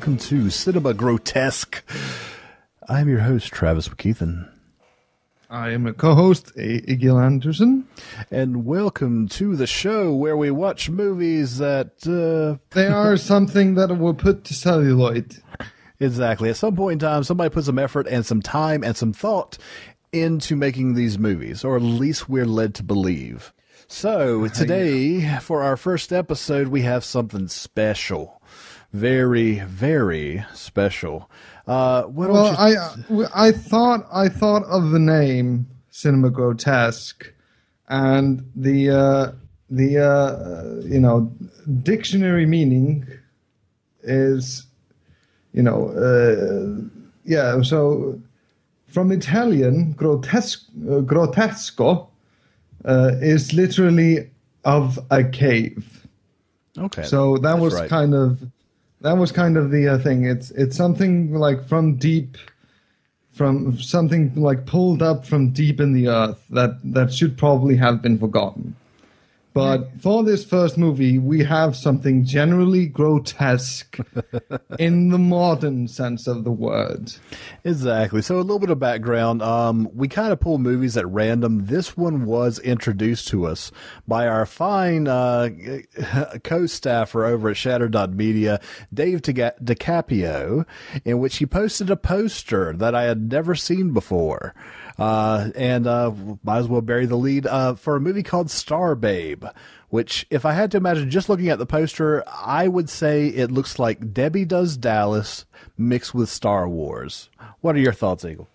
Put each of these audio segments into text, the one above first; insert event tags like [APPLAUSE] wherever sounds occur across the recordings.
Ladies and gentlemen, welcome to Cinema Grotesque. I'm your host, Travis McKeithan. I am a co-host, A. Igil Anderson. And welcome to the show where we watch movies that, uh, [LAUGHS] They are something that were put to celluloid. exactly, at some point in time, somebody put some effort and some time and some thought into making these movies, or at least we're led to believe. So, [LAUGHS] today, for our first episode, we have something special. Very, very special. Uh, Well, you- I I thought I thought of the name Cinema Grotesque, and the uh, the uh, you know dictionary meaning is you know uh, yeah so from Italian grotesque uh, grotesco uh, is literally of a cave. okay. So that was right. kind of that was kind of the uh, thing. It's it's something like from deep, from something like pulled up from deep in the earth that that should probably have been forgotten. But for this first movie, we have something generally grotesque [LAUGHS] in the modern sense of the word. Exactly. So a little bit of background. Um, we kind of pull movies at random. This one was introduced to us by our fine uh, [LAUGHS] co-staffer over at Shatter.media, Dave Diga- DiCaprio, in which he posted a poster that I had never seen before. Uh, and uh, might as well bury the lead uh, for a movie called Star Babe, which, if I had to imagine just looking at the poster, I would say it looks like Debbie Does Dallas mixed with Star Wars. What are your thoughts, Eagle?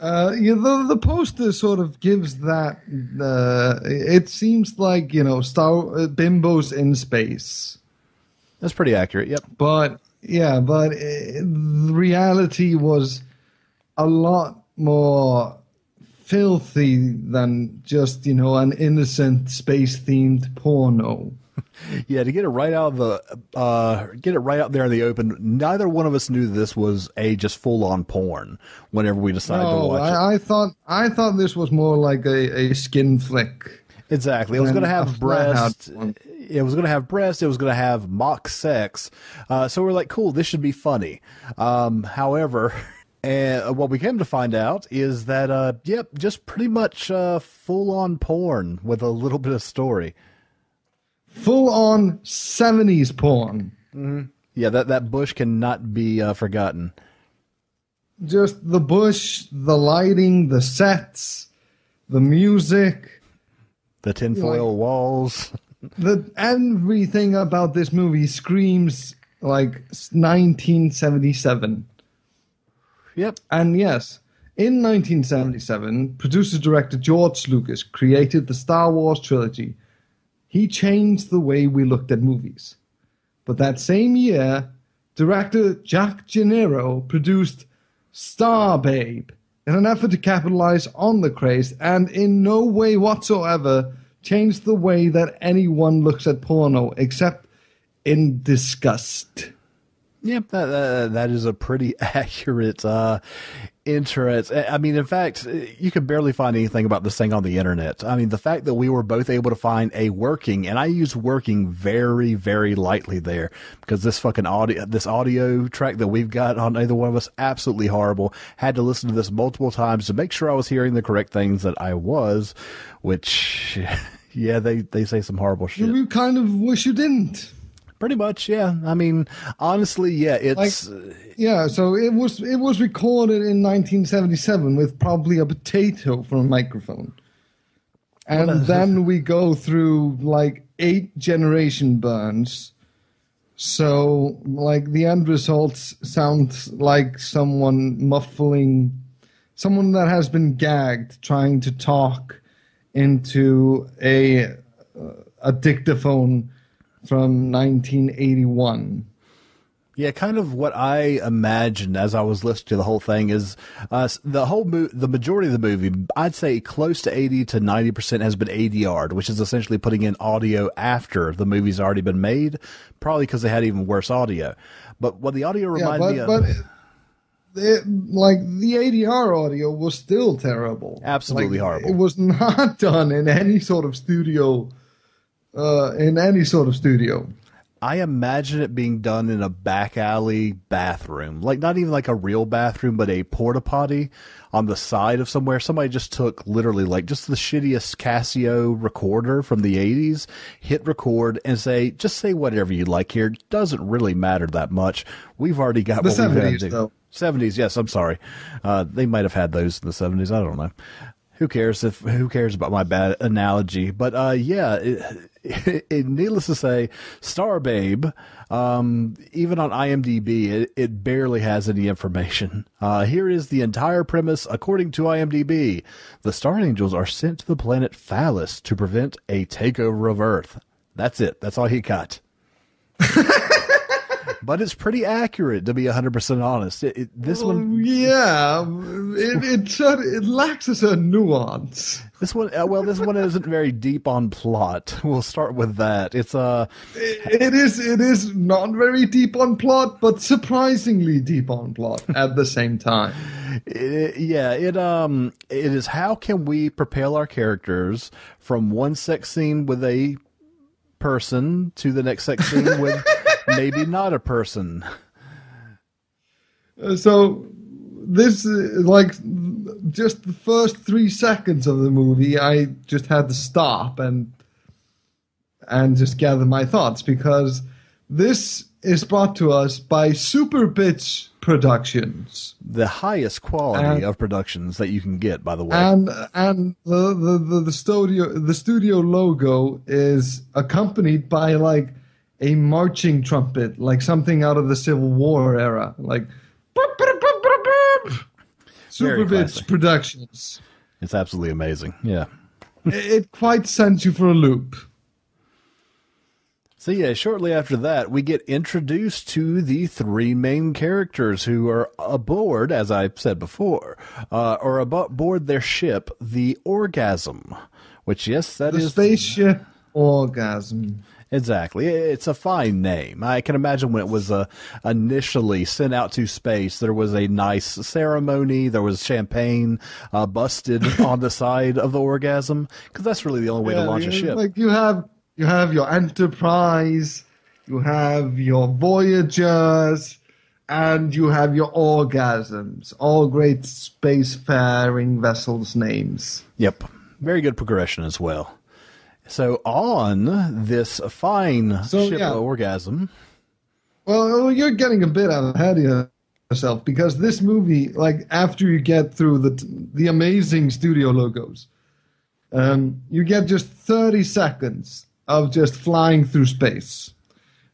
Uh, yeah, the the poster sort of gives that. Uh, it seems like you know, star uh, bimbos in space. That's pretty accurate. Yep. But yeah, but uh, the reality was a lot more filthy than just you know an innocent space themed porno. [LAUGHS] Yeah, to get it right out of the, uh, get it right out there in the open. Neither one of us knew this was a just full on porn. Whenever we decided to No, watch it, I, I thought I thought this was more like a, a skin flick. exactly. It was going to have flat-out breast. one. It was going to have breasts. It was going to have mock sex. Uh, so we're like, cool. This should be funny. Um, however. [LAUGHS] And what we came to find out is that, uh, yep, just pretty much uh, full on porn with a little bit of story. Full on seventies porn. Yeah, that, that bush cannot be uh, forgotten. Just the bush, the lighting, the sets, the music. The tinfoil Like- walls. [LAUGHS] the everything about this movie screams like 1977 Yep. and yes in 1977 producer director george lucas created the star wars trilogy he changed the way we looked at movies but that same year director jack genero produced star babe in an effort to capitalize on the craze and in no way whatsoever change the way that anyone looks at porno except in disgust. Yep, that, that that is a pretty [LAUGHS] accurate uh, interest. I mean, in fact, you can barely find anything about this thing on the internet. I mean, the fact that we were both able to find a working, and I use working very, very lightly there because this fucking audio, this audio track that we've got on either one of us, absolutely horrible. Had to listen to this multiple times to make sure I was hearing the correct things that I was, which, [LAUGHS] yeah, they they say some horrible shit. You kind of wish you didn't. Pretty much, yeah. I mean, honestly, yeah, it's. Yeah, so it was it was recorded in 1977 with probably a potato for a microphone. And then we go through like eight generation burns. So like the end results sounds like someone muffling someone that has been gagged trying to talk into a uh, a dictaphone from 1981. Yeah, kind of what I imagined as I was listening to the whole thing is uh, the whole mo- the majority of the movie. I'd say close to eighty to ninety percent has been ADR'd, which is essentially putting in audio after the movie's already been made, probably because they had even worse audio. But what the audio Yeah, reminded but, me of, but it, it- like the ADR audio was still terrible. Absolutely Like, horrible. It was [LAUGHS] not done in any sort of studio, uh, in any sort of studio. I imagine it being done in a back alley bathroom, like not even like a real bathroom, but a porta potty on the side of somewhere. Somebody just took literally like just the shittiest Casio recorder from the 80s, hit record and say, just say whatever you like here. Doesn't really matter that much. We've already got The what we've 70s, though. 70s, yes, I'm sorry. Uh, they might have had those in the 70s. I don't know. Who cares if who cares about my bad analogy? But uh, yeah, it, [LAUGHS] it, needless to say, Star Babe, um, even on IMDb, it, it barely has any information. Uh, here is the entire premise according to IMDb: the Star Angels are sent to the planet Phallus to prevent a takeover of Earth. That's it. That's all he got. [LAUGHS] but it's pretty accurate to be 100% honest. It, it, this one yeah, it it, it lacks a certain nuance. This one, uh, well, this one isn't very deep on plot. [LAUGHS] We'll start with that. It's uh, It, it is it is not very deep on plot, but surprisingly deep on plot at the same time. it, yeah, it um, it is how can we propel our characters from one sex scene with a person to the next sex scene with [LAUGHS] maybe not a person. Uh, So this uh, like just the first three seconds of the movie, I just had to stop and and just gather my thoughts because this is brought to us by Super Bitch Productions. The highest quality And- of productions that you can get, by the way. and and the, the the the studio the studio logo is accompanied by like a marching trumpet, like something out of the Civil War era, like. Super Very Bitch classic. Productions. it's absolutely amazing. Yeah. it, it quite sends you for a loop. So yeah, shortly after that, we get introduced to the three main characters who are aboard, as I said before, uh, or aboard their ship, the Orgasm. Which, yes, that The is spaceship orgasm. Exactly. It's a fine name. I can imagine when it was uh, initially sent out to space, there was a nice ceremony. There was champagne uh, busted [LAUGHS] on the side of the Orgasm because that's really the only way to launch a ship. Like you have you have your Enterprise, you have your Voyagers, and you have your orgasms. All great spacefaring vessels names. Yep. Very good progression as well. So on this fine So, ship yeah. orgasm, Well, well, you're getting a bit ahead of yourself because this movie, like after you get through the the amazing studio logos, um, you get just 30 seconds of just flying through space.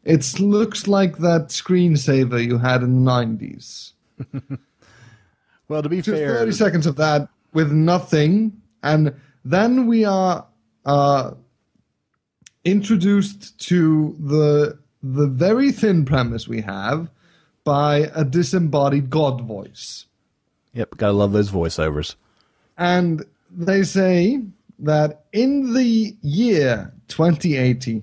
It looks like that screensaver you had in the 90s. [LAUGHS] well, to be Just fair, 30 seconds of that with nothing, and then we are uh, introduced to the the very thin premise we have by a disembodied god voice. yep, gotta love those voiceovers. And they say that in the year 2080,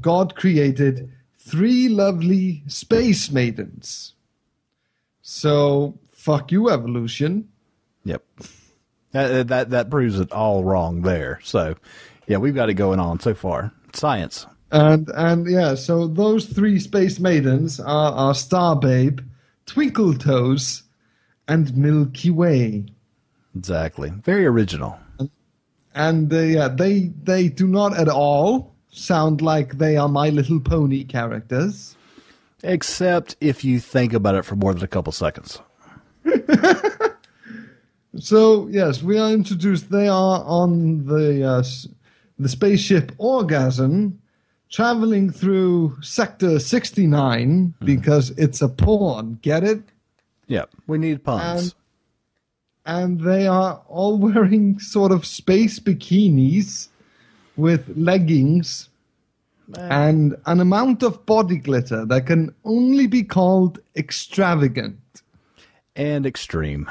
God created three lovely space maidens. So, fuck you, evolution. Yep, that that that proves it all wrong there. So, yeah, we've got it going on so far. Science. And and yeah, so those three space maidens are, are Star Babe, Twinkle Toes, and Milky Way. Exactly. Very original. And uh, yeah, they they do not at all sound like they are My Little Pony characters. Except if you think about it for more than a couple seconds. [LAUGHS] So yes, we are introduced. They are on the uh, the spaceship Orgasm, traveling through Sector sixty nine hmm. because it's a porn. Get it? Yep, we need puns. And they are all [LAUGHS] wearing sort of space bikinis with leggings and an amount of body glitter that can only be called extravagant. and extreme.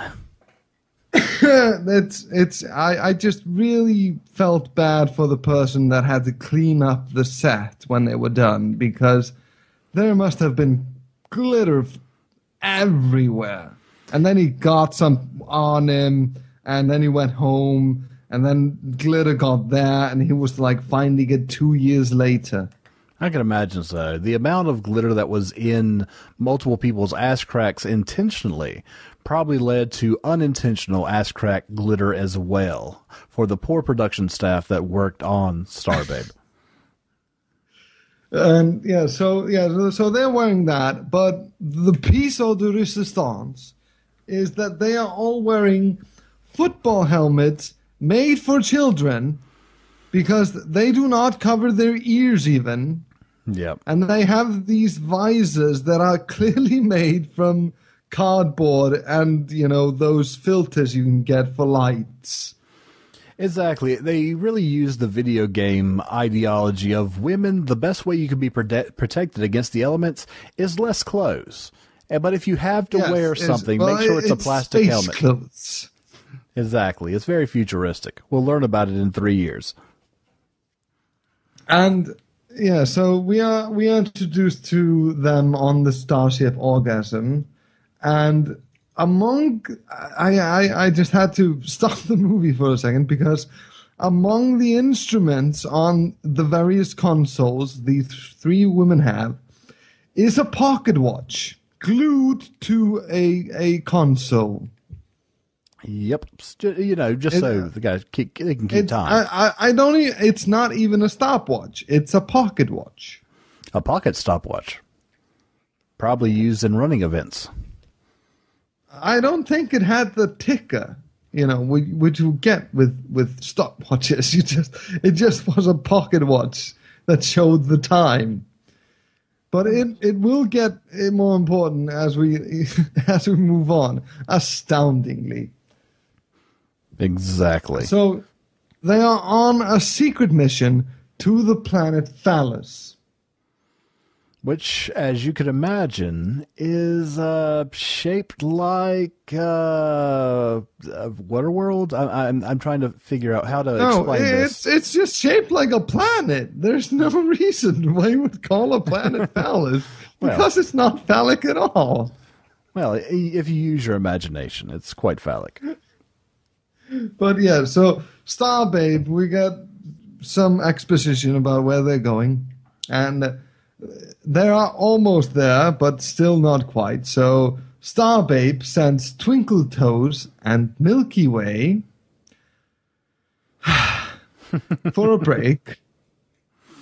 [LAUGHS] it's it's I, I just really felt bad for the person that had to clean up the set when they were done because there must have been glitter everywhere. And then he got some on him and then he went home and then glitter got there and he was like finding it two years later. I can imagine so. The amount of glitter that was in multiple people's ass cracks intentionally probably led to unintentional ass crack glitter as well for the poor production staff that worked on Star Babe. [LAUGHS] And yeah, so yeah, so they're wearing that, but the piece of the resistance is that they are all wearing football helmets made for children because they do not cover their ears even. Yep. And they have these visors that are clearly [LAUGHS] made from cardboard and, you know, those filters you can get for lights. Exactly. They really use the video game ideology of women. The best way you can be prote- protected against the elements is less clothes. But if you have to Yes, wear something, make sure it's, a plastic helmet. Clothes. Exactly. It's very futuristic. We'll learn about it in three years. And yeah, so we are we are introduced to them on the Starship Orgasm, and among I, I I just had to [LAUGHS] stop the movie for a second because among the instruments on the various consoles these three women have is a pocket watch glued to a a console. Yep. You know, just It- so the guys keep, they can keep It's, time. I, I I don't. e- It's not even a stopwatch. It's a pocket watch. a pocket stopwatch. Probably used in running events. I don't think it had the ticker, you know, which, which you get with with stopwatches. [LAUGHS] You just it just was a pocket watch that showed the time. But it, it will get eh, more important as we [LAUGHS] as we move on, astoundingly. Exactly. So they are on a secret mission to the planet Phallus. Which, as you could imagine, is uh, shaped like uh, Waterworld. I, I'm I'm trying to figure out how to No, explain it's this. it's just shaped like a planet. There's no [LAUGHS] reason why you would call a planet [LAUGHS] phallus Well. because it's not phallic at all. Well, if you use your imagination, it's quite phallic. But yeah, so Star Babe, we got some exposition about where they're going, and they are almost there, but still not quite. So Star Babe sends Twinkle Toes and Milky Way [SIGHS] for a break,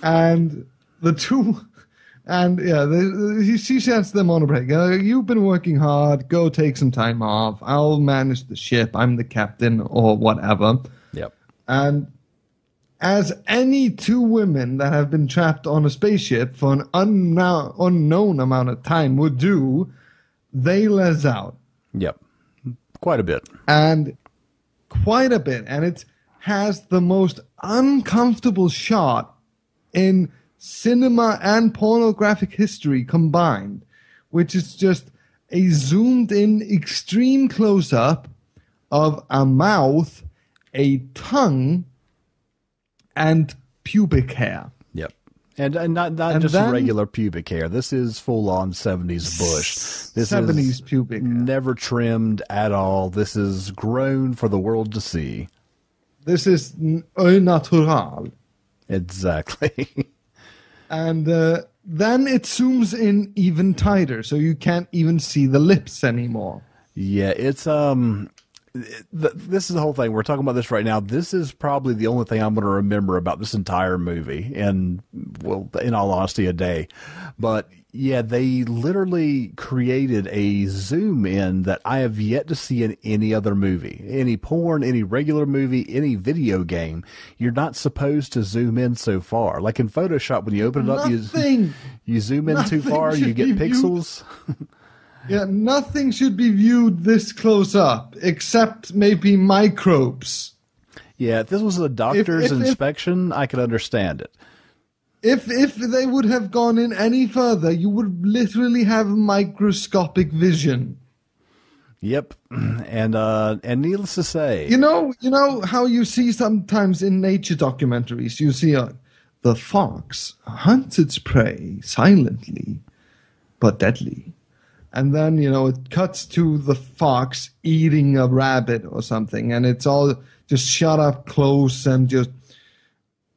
and the two. And yeah, they, he, she sends them on a break. Uh, you've been working hard. Go take some time off. I'll manage the ship. I'm the captain or whatever. Yep. And as any two women that have been trapped on a spaceship for an unno- unknown amount of time would do, they les out. Yep. Quite a bit. And quite a bit. And it has the most uncomfortable shot in cinema and pornographic history combined, which is just a zoomed in extreme close up of a mouth, a tongue, and pubic hair. Yep. And, and not not And just then- regular pubic hair. This is full on seventies bush. This 70s is pubic hair. never trimmed at all. This is grown for the world to see. This is n- au natural. Exactly. [LAUGHS] And uh, then it zooms in even tighter, so you can't even see the lips anymore. yeah, it's um this is the whole thing. We're talking about this right now. This is probably the only thing I'm going to remember about this entire movie, and well, in all honesty, a day. But yeah, they literally created a zoom in that I have yet to see in any other movie, any porn, any regular movie, any video game. You're not supposed to zoom in so far. Like in Photoshop, when you open it up, you Nothing. you zoom in too far, you get pixels. [LAUGHS] Yeah, nothing should be viewed this close up, except maybe microbes. Yeah, if this was a doctor's if- if- inspection, I could understand it. If if they would have gone in any further, you would literally have microscopic vision. Yep, [CLEARS THROAT] and uh, and needless to say, You know, you know how you see sometimes in nature documentaries, you see uh, the fox hunts its prey silently but deadly. And then, you know, it cuts to the fox eating a rabbit or something, and it's all just shot up close and just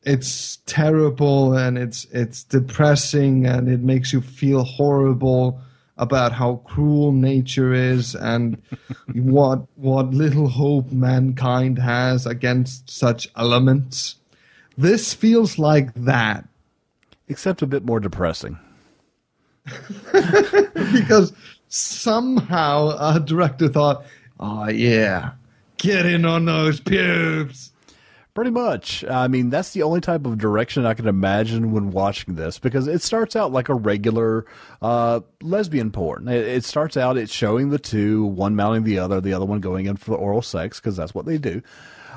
it's terrible and it's it's depressing and it makes you feel horrible about how cruel nature is and [LAUGHS] what what little hope mankind has against such elements. This feels like that. Except a bit more depressing. [LAUGHS] because somehow a director thought, oh yeah, get in on those pubes. Pretty much. I mean, that's the only type of direction I can imagine when watching this because it starts out like a regular uh, lesbian porn. It, it, starts out, it's showing the two, one mounting the other, the other one going in for the oral sex because that's what they do.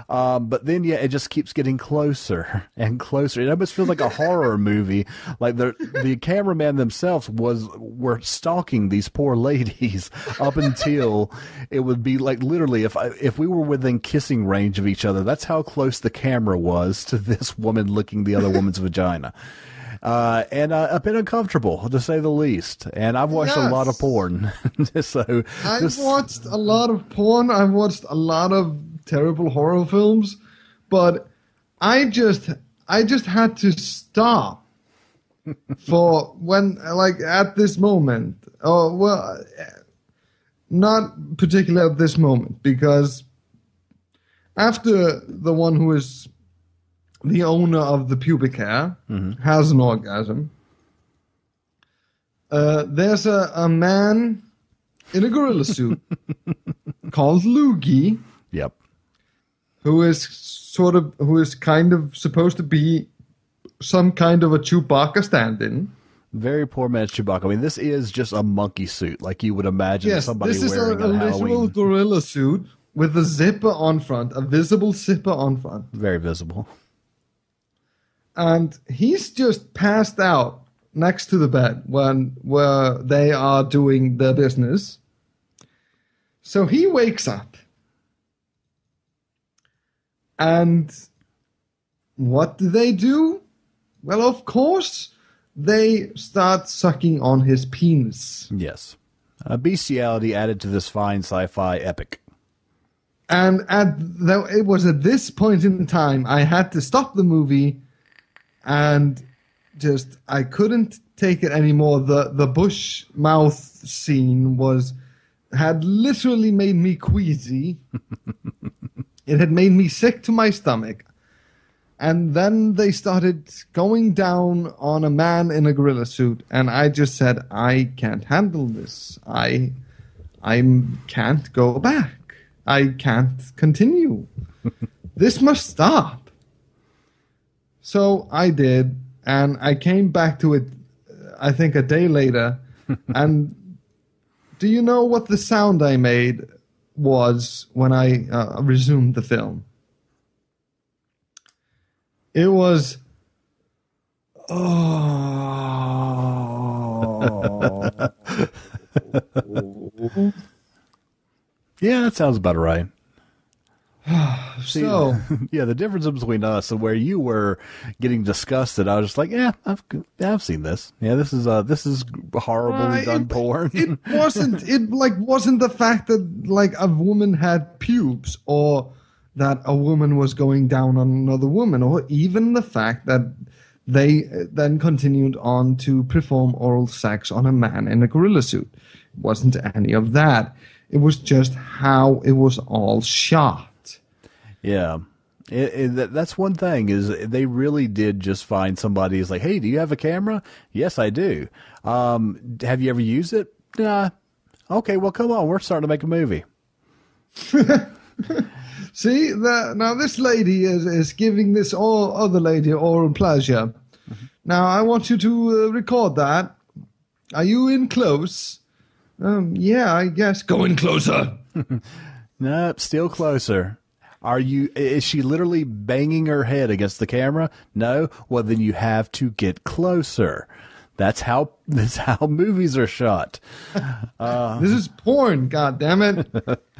Um, but then, yeah, it just keeps getting closer [LAUGHS] and closer. It almost feels like a horror [LAUGHS] movie. Like the the cameraman themselves was were stalking these poor ladies [LAUGHS] up until it would be like literally if I, if we were within kissing range of each other. That's how close the camera was to this woman licking the other woman's vagina. Uh, and uh, a bit uncomfortable to say the least. And I've watched yes. a lot of porn, so I've this... watched a lot of porn. I've watched a lot of terrible horror films, but I just I just had to stop [LAUGHS] for when like at this moment. Oh well, not particularly at this moment because after the one who is the owner of the pubic hair mm-hmm. has an orgasm. Uh, there's a, a man in a gorilla suit [LAUGHS] called Loogie. Yep who is sort of who is kind of supposed to be some kind of a Chewbacca stand-in. Very poor man's Chewbacca. I mean, this is just a monkey suit, like you would imagine yes, somebody this is wearing a, a literal gorilla suit with a zipper on front, a visible zipper on front. Very visible. And he's just passed out next to the bed when where they are doing their business. So he wakes up and what do they do? Well, of course, they start sucking on his penis. Yes. A bestiality added to this fine sci fi epic. And at the, it was at this point in time I had to stop the movie and just I couldn't take it anymore. The the bush mouth scene was had literally made me queasy. [LAUGHS] It had made me sick to my stomach. And then they started going down on a man in a gorilla suit, and I just said, "I can't handle this. I, I can't go back. I can't continue. [LAUGHS] this must stop." So I did, and I came back to it. I think a day later, [LAUGHS] and do you know what the sound I made was when I uh, resumed the film. It was. Oh. [LAUGHS] yeah, that sounds about right. [SIGHS] so [LAUGHS] yeah, the difference between us and where you were getting disgusted, I was just like, yeah, I've I've seen this. Yeah, this is uh this is horribly uh, done it, porn. it [LAUGHS] wasn't it like wasn't the fact that like a woman had pubes or that a woman was going down on another woman or even the fact that they then continued on to perform oral sex on a man in a gorilla suit. It wasn't any of that. It was just how it was all shot. Yeah. It, it, that's one thing is they really did just find somebody is like, hey, do you have a camera? Yes, I do. Um, have you ever used it? Nah. Okay, well, come on, we're starting to make a movie. [LAUGHS] See that now this lady is is giving this all other lady oral pleasure. Mm-hmm. Now I want you to uh, record that. Are you in close? Um, yeah, I guess. Go in closer. [LAUGHS] nope, still closer. Are you? Is she literally banging her head against the camera? No. Well, then you have to get closer. That's how. [LAUGHS] That's how movies are shot. Uh, [LAUGHS] this is porn. God damn it.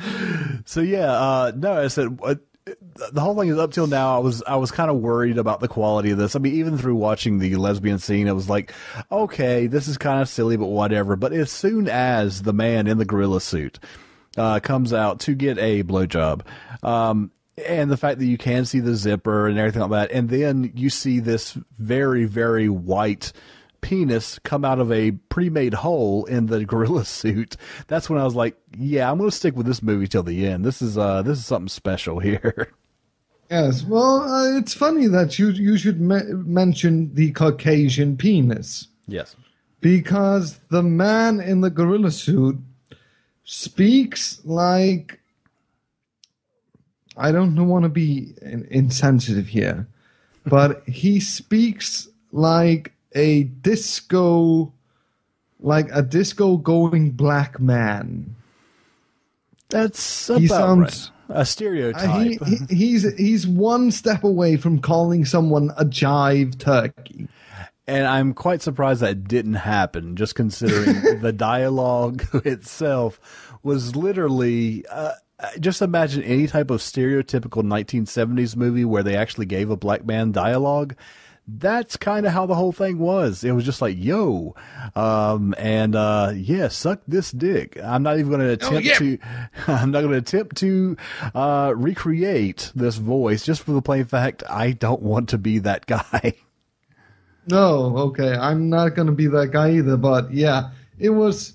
[LAUGHS] so yeah, uh, no. I said. Uh, the whole thing is up till now. I was I was kind of worried about the quality of this. I mean, even through watching the lesbian scene, it was like, okay, this is kind of silly, but whatever. But as soon as the man in the gorilla suit uh, comes out to get a blowjob. Um, and the fact that you can see the zipper and everything like that, and then you see this very, very white penis come out of a pre-made hole in the [LAUGHS] gorilla suit. That's when I was like, "Yeah, I'm going to stick with this movie till the end. This is uh, this is something special [LAUGHS] here." Yes, well, uh, it's funny that you you should me- mention the Caucasian penis Yes. because the man in the gorilla suit speaks like I don't want to be insensitive here, but he speaks like a disco, like a disco going black man. That's He sounds- right. a stereotype. Uh, he, he, he's he's one step away from calling someone a jive turkey. And I'm quite surprised that didn't happen, just considering [LAUGHS] the dialogue [LAUGHS] itself was literally. Uh, just imagine any type of stereotypical 1970s movie where they actually gave a black man dialogue. That's kind of how the whole thing was. It was just like, yo, um, and uh, yeah, suck this dick. I'm not even going to attempt yeah. to. [LAUGHS] I'm not going to attempt to uh, recreate this voice just for the plain fact I don't want to be that guy. No, okay, I'm not gonna be that guy either. But yeah, it was.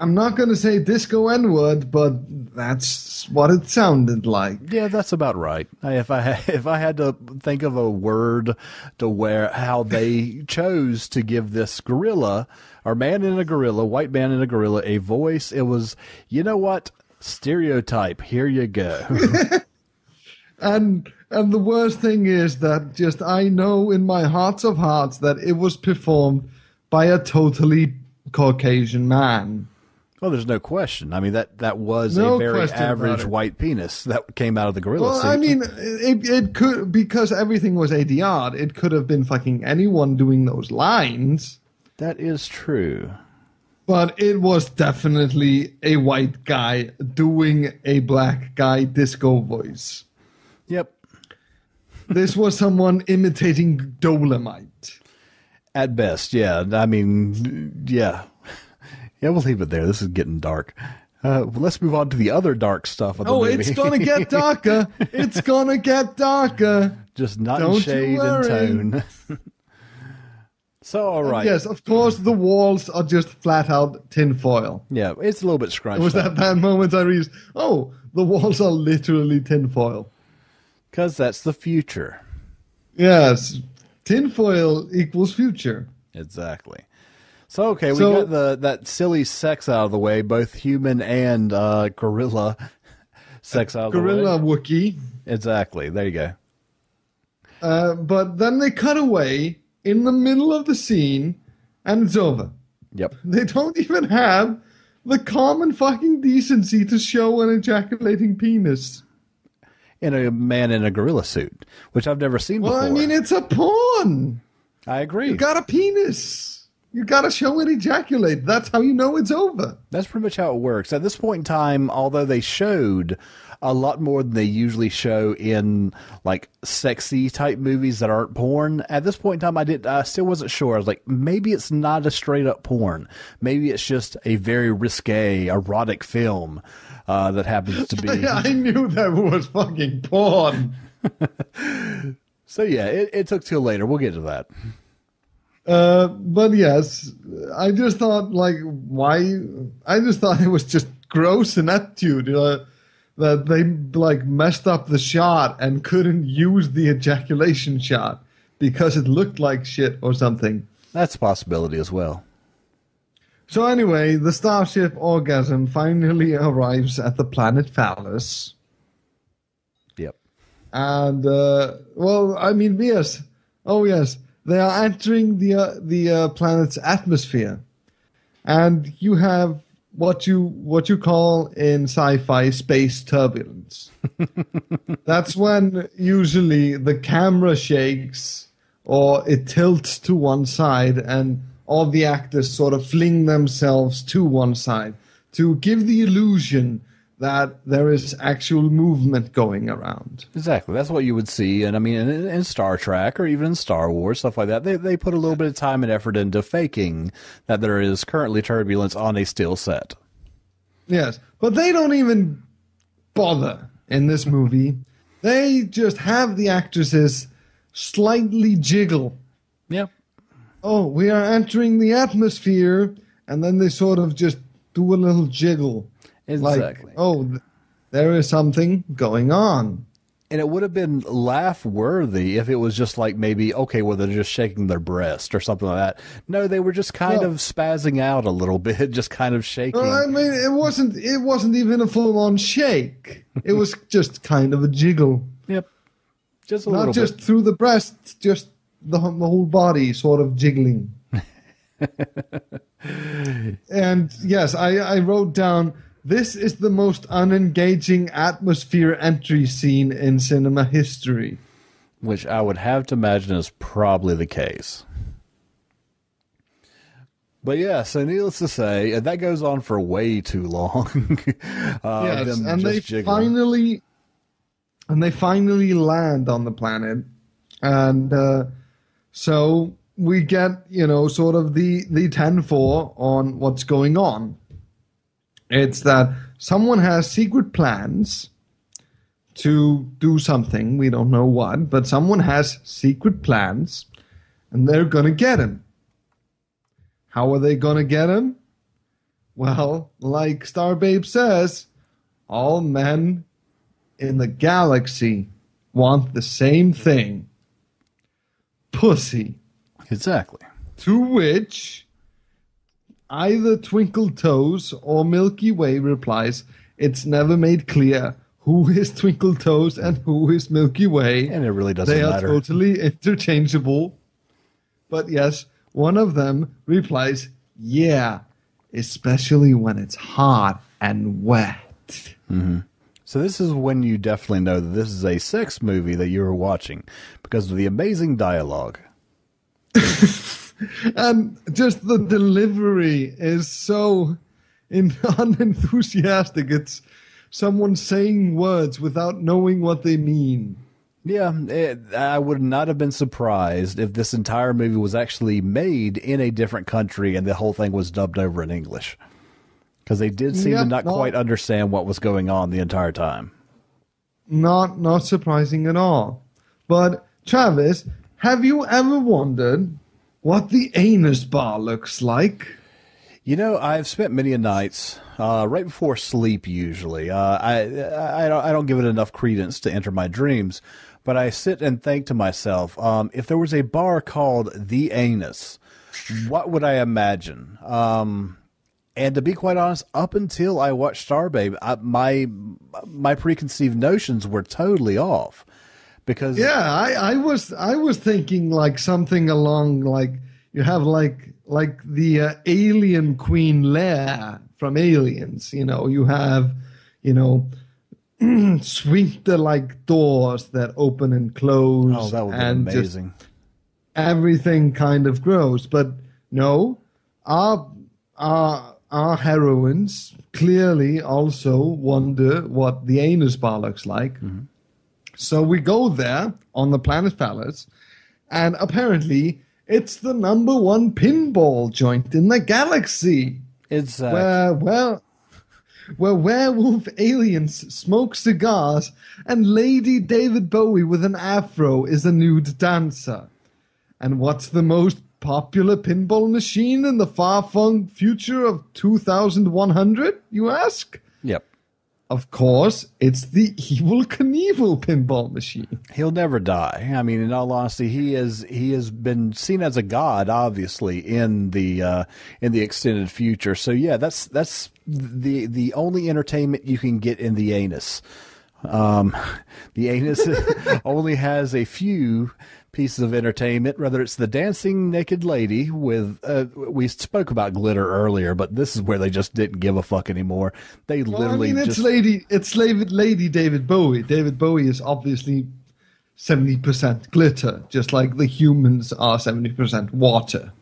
I'm not gonna say disco N word, but that's what it sounded like. Yeah, that's about right. If I ha- [LAUGHS] if I had to think of a word to where how they chose to give this gorilla or man in a gorilla, white man in a gorilla, a voice, it was you know what stereotype. Here you go. [LAUGHS] And and the worst thing is that just I know in my hearts of hearts that it was performed by a totally Caucasian man. well, there's no question. I mean that that was No a very average white penis that came out of the gorilla Well, suit. I mean, it, it could because everything was ADR. It could have been fucking anyone doing those lines, that is true. but it was definitely a white guy doing a black guy disco voice. Yep. This was someone imitating Dolomite. At best, yeah. I mean, yeah. Yeah, we'll leave it there. This is getting dark. Uh, well, let's move on to the other dark stuff of the Oh, movie. it's gonna get [LAUGHS] darker. It's gonna get darker. Just not Don't you shade and tone. [LAUGHS] so, all right. Yes, of course, the walls are just flat out tinfoil. Yeah, it's a little bit It was up at that moment I realized, oh, the walls are literally tinfoil. Because that's the future. Yes, tinfoil equals future. Exactly. So, okay, we So- got the that silly sex out of the way, both human and uh, gorilla [LAUGHS] sex out of Gorilla the way. Gorilla Wookie. Exactly. There you go. Uh, but then they cut away in the middle of the scene, and it's over. Yep. They don't even have the common fucking decency to show an ejaculating penis. In a man in a gorilla suit, which I've never seen before. Well, before. I mean, it's a porn. I agree. You got a penis. You got to show it ejaculate. That's how you know it's over. That's pretty much how it works. At this point in time, although they showed a lot more than they usually show in like sexy type movies that aren't porn, at this point in time, I did I still wasn't sure. I was like, maybe it's not a straight up porn. Maybe it's just a very risque erotic film uh, that happens to be. [LAUGHS] I knew that was fucking porn. [LAUGHS] So yeah, it, it took till later. We'll get to that. Uh, but yes, I just thought like why? I just thought it was just gross ineptitude uh, that they like messed up the shot and couldn't use the ejaculation shot because it looked like shit or something. That's a possibility as well. So anyway, the starship orgasm finally [LAUGHS] arrives at the planet Phallus. Yep. and uh, well, I mean, yes, oh yes, they are entering the uh, the uh, planet's atmosphere, and you have what you what you call in sci-fi space turbulence. [LAUGHS] That's when usually the camera shakes or it tilts to one side, and all the actors sort of fling themselves to one side to give the illusion that there is actual movement going around. Exactly. That's what you would see, and I mean, in, in Star Trek or even in Star Wars, stuff like that. They they put a little bit of time and effort into faking that there is currently turbulence on a still set. Yes, but they don't even bother. in this movie, they just have the actresses slightly jiggle. Oh, we are entering the atmosphere, and then they sort of just do a little jiggle. Exactly. Like, oh, th- there is something going on. And it would have been laugh worthy if it was just like maybe, okay, well, they're just shaking their breast or something like that. No, they were just kind No. of spazzing out a little [LAUGHS] bit, just kind of shaking. I mean, it wasn't. It wasn't even a full-on shake. It was just kind of a jiggle, yep. Just a little. not little just bit. through the breast, just the, the whole body sort of jiggling. [LAUGHS] and yes, I, I wrote down. This is the most unengaging atmosphere entry scene in cinema history. Which I would have to imagine is probably the case. But yeah, so needless to say, that goes on for way too long. [LAUGHS] uh, yes, and they jiggling. finally and they finally land on the planet, and uh, so we get you know sort of the the ten four on what's going on. It's that someone has secret plans to do something we don't know what, but someone has secret plans, and they're gonna get him. How are they gonna get him? Well, like Starbabe says, all men in the galaxy want the same thing pussy. Exactly. To which either Twinkle Toes or Milky Way replies, It's never made clear who is Twinkle Toes and who is Milky Way. And it really doesn't matter. They are totally [LAUGHS] interchangeable. But yes, one of them replies, Yeah, especially when it's hot and wet. Mm-hmm. So this is when you definitely know that this is a sex movie that you are watching because of the amazing dialogue. and [LAUGHS] um, just the delivery is so in, [LAUGHS] unenthusiastic. It's someone saying words without knowing what they mean. Yeah, it, I would not have been surprised if this entire movie was actually made in a different country and the whole thing was dubbed over in English. Because they did seem Yeah, to not well- quite understand what was going on the entire time. Not not surprising at all. But Travis, have you ever wondered what the anus bar looks like? You know, I've spent many a nights uh, right before sleep. Usually, uh, I, I I don't I don't give it enough credence to enter my dreams, but I sit and think to myself, um, if there was a bar called the Anus, what would I imagine? Um, and to be quite honest, up until I watched Starbabe, I, my my preconceived notions were totally off because Yeah, I, I was I was thinking like something along like you have like like the uh, alien queen Leia from Aliens. You know, you have you know [CLEARS THROAT] sphincter like doors that open and close. oh, that would be amazing. everything kind of grows. But no, our our our heroines clearly also wonder what the anus bar looks like. So we go there on the planet Phallus, and apparently it's the number one pinball joint in the galaxy. It's uh, Where well where werewolf aliens smoke cigars and Lady David Bowie with an afro is a nude dancer. And what's the most popular pinball machine in the far-flung future of 2100, you ask? yep. Of course, it's the [LAUGHS] Evel Knievel pinball machine. He'll never die. I mean, in all honesty, he is he has been seen as a god, obviously, in the uh, in the extended future. So yeah, that's that's the the only entertainment you can get in the anus. Um, [LAUGHS] the anus [LAUGHS] only has a few pieces of entertainment. Whether it's the dancing naked lady with uh, we spoke about glitter earlier, but this is where they just didn't give a fuck anymore. They Well, I literally mean, it's just lady, it's lady, lady David Bowie. David Bowie is obviously seventy percent glitter, just like the humans are seventy percent water.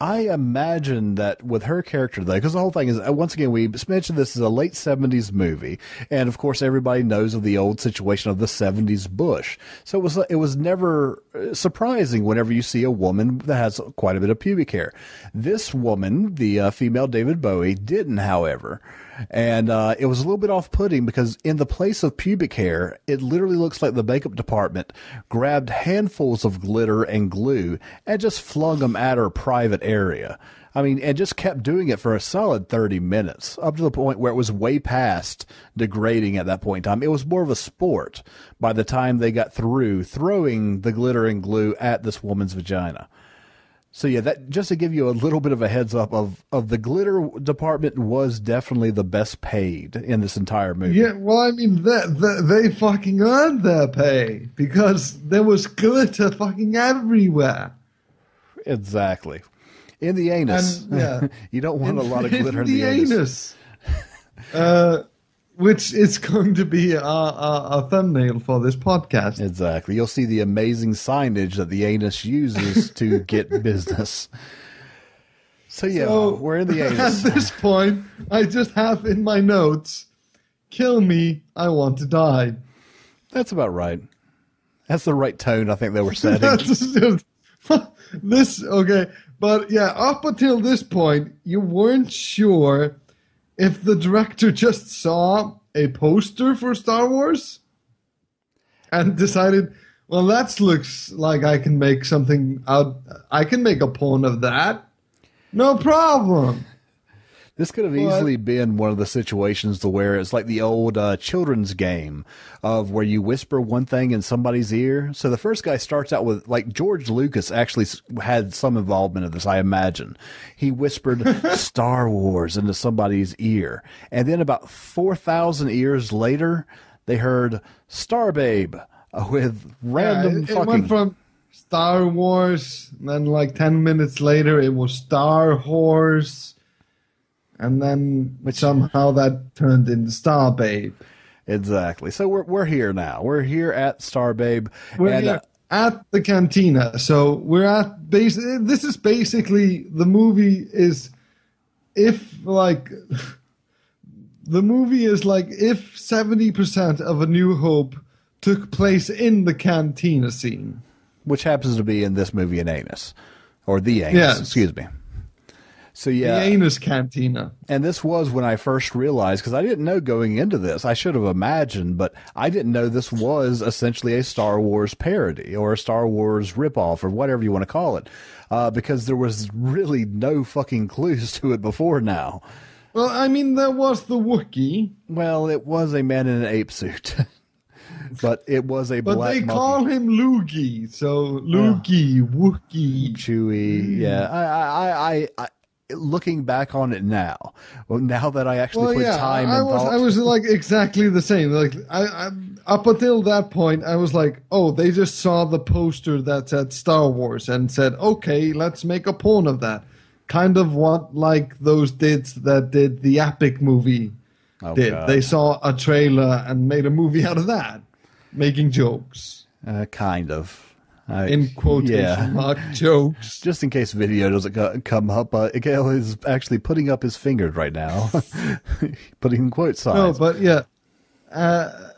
I imagine that with her character, though, because the whole thing is, uh, once again, we mentioned this is a late 70s movie. And of course, everybody knows of the old situation of the 70s Bush. So it was, it was never uh, surprising whenever you see a woman that has quite a bit of pubic hair. This woman, the uh, female David Bowie, didn't, however and uh, it was a little bit off-putting because in the place of pubic hair, it literally looks like the makeup department grabbed handfuls of glitter and glue and just flung them at her private area. I mean, and just kept doing it for a solid 30 minutes, up to the point where it was way past degrading at that point in time. It was more of a sport by the time they got through throwing the glitter and glue at this woman's vagina. So yeah, that just to give you a little bit of a heads up of of the glitter department was definitely the best paid in this entire movie. Yeah, well, I mean, that they fucking earned their pay because there was glitter fucking everywhere. Exactly, in the anus. And, yeah, [LAUGHS] you don't want a lot of glitter in, the, the anus. anus. [LAUGHS] uh, which is going to be a, a, a, thumbnail for this podcast. Exactly. You'll see the amazing signage that the anus uses to [LAUGHS] get business. So yeah, so, we're in the [LAUGHS] anus. At this point, I just have in my notes, "Kill me, I want to die." That's about right. That's the right tone I think they were [LAUGHS] setting. just, this okay, but yeah, up until this point, you weren't sure if the director just saw a poster for Star Wars and decided, well, that looks like I can make something out, I can make a pawn of that. No problem. This could have easily been one of the situations to where it's like the old uh, children's game of where you whisper one thing in somebody's ear. So the first guy starts out with like George Lucas actually had some involvement in this, I imagine. He whispered [LAUGHS] Star Wars into somebody's ear, and then about four thousand years later, they heard Star Babe uh, with random yeah, it, fucking. It went from Star Wars, And then like ten minutes later, it was Star Horse and then Which, somehow that turned into Star Babe. Exactly. So we're we're here now. We're here at Star Babe. We're and, uh, at the cantina. So we're at base. This is basically the movie is if like [LAUGHS] the movie is like if seventy percent of A New Hope took place in the cantina scene, which happens to be in this movie in Anus or the Anus. Yes. Excuse me. So yeah, the anus cantina. And this was when I first realized because I didn't know going into this. I should have imagined, but I didn't know this was essentially a Star Wars parody or a Star Wars ripoff or whatever you want to call it, uh, because there was really no fucking clues to it before now. Well, I mean, there was the Wookiee. Well, it was a man in an ape suit. [LAUGHS] but it was a but black. they call him Loogie, so Loogie, uh, Wookie, Chewie. Yeah, I, I, I, I, looking back on it now, well, now that I actually well, put yeah, time I was, I was like exactly the same. Like I, I, up until that point, I was like, oh, they just saw the poster that said Star Wars and said, okay, let's make a porn of that. Kind of what like those did that did the epic movie oh, did. God. They saw a trailer and made a movie [LAUGHS] out of that, making jokes. Uh, kind of. I, in quotation yeah. mark jokes. [LAUGHS] Just in case video doesn't come up, uh, Gail is actually putting up his fingers right now, [LAUGHS] putting quote signs. No, but yeah. Uh,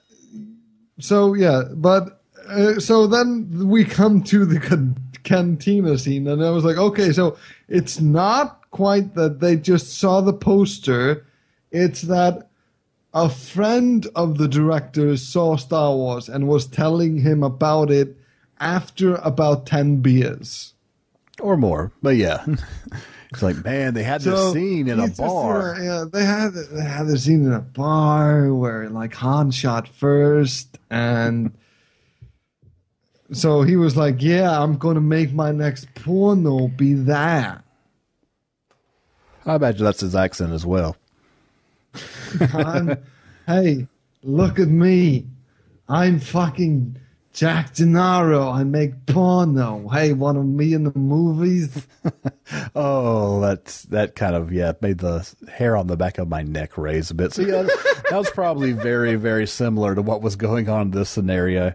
so yeah, but uh, so then we come to the can- cantina scene, and I was like, okay, so it's not quite that they just saw the poster; it's that a friend of the director saw Star Wars and was telling him about it after about 10 beers. Or more, but yeah. [LAUGHS] It's like, man, they had so this scene in a bar. Just, yeah, they had they had this scene in a bar where like Han shot first, and so he was like, "Yeah, I'm gonna make my next porno be that." I imagine that's his accent as well. hey, look at me! I'm fucking Jack Genero, I make porno. Hey, want to me in the movies? [LAUGHS] oh, that's that kind of yeah made the hair on the back of my neck raise a bit. So yeah, that was probably very very similar to what was going on in this scenario.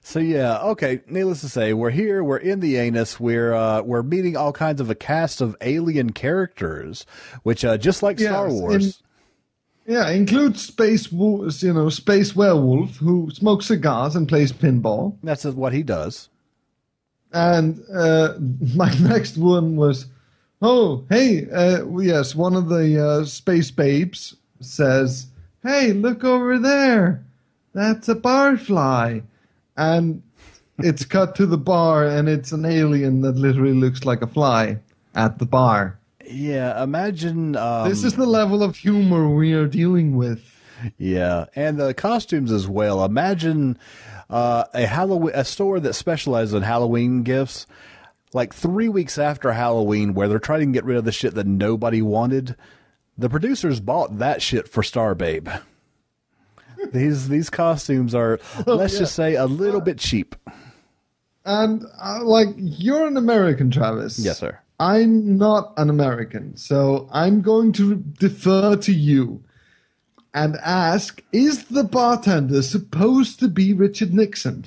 So yeah, okay. Needless to say, we're here. We're in the anus. We're uh, we're meeting all kinds of a cast of alien characters, which uh, just like Star Yes, Wars. Yeah, includes space, wo- you know, space werewolf who smokes cigars and plays pinball. That's what he does. And uh, [LAUGHS] my next one was, oh, hey, uh, yes, one of the uh, space babes says, hey, look over there. That's a barfly. And it's cut to the bar, and it's an alien that literally looks like a fly at the bar. Yeah, imagine. Um, This is the level of humor we are dealing with. Yeah, and the costumes as well. Imagine uh, a Halloween a store that specializes in Halloween gifts. Like three weeks after Halloween, where they're trying to get rid of the shit that nobody wanted, the producers bought that shit for Star Babe. these these costumes are, [LAUGHS] let's yeah. just say, a little bit cheap. And uh, like you're an American, Travis. Yes, sir. I'm not an American, so I'm going to defer to you and ask: Is the bartender supposed to be Richard Nixon?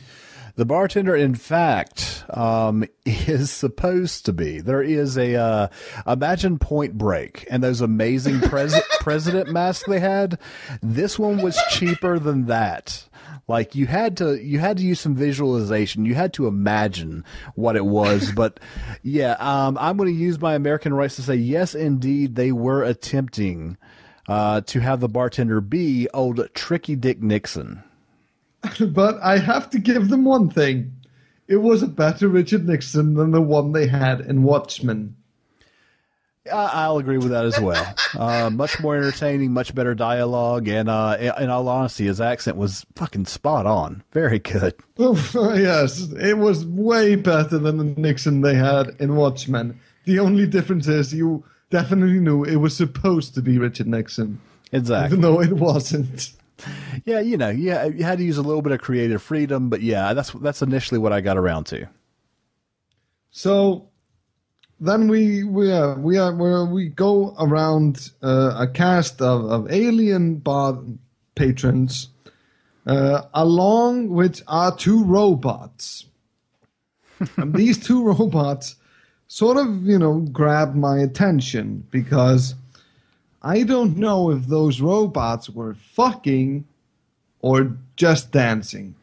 The bartender, in fact, um, is supposed to be. There is a uh, imagine Point Break and those amazing pres- [LAUGHS] president masks they had. This one was cheaper than that. Like you had to, you had to use some visualization. You had to imagine what it was. [LAUGHS] But yeah, um, I'm going to use my American rights to say yes, indeed, they were attempting uh, to have the bartender be old Tricky Dick Nixon. [LAUGHS] but I have to give them one thing: it was a better Richard Nixon than the one they had in Watchmen. I- I'll agree with that as well. [LAUGHS] Uh, much more entertaining, much better dialogue, and uh, in in all honesty, his accent was fucking spot on. Very good. [LAUGHS] yes, it was way better than the Nixon they had in Watchmen. The only difference is you definitely knew it was supposed to be Richard Nixon, Exactly. even though it wasn't. Yeah, you know, yeah, you had to use a little bit of creative freedom, but yeah, that's that's initially what I got around to. So then we we uh, we are where we go around uh, a cast of, of alien bar patrons, uh, along with our two robots. [LAUGHS] and these two robots sort of you know grabbed my attention because I don't know if those robots were fucking or just dancing.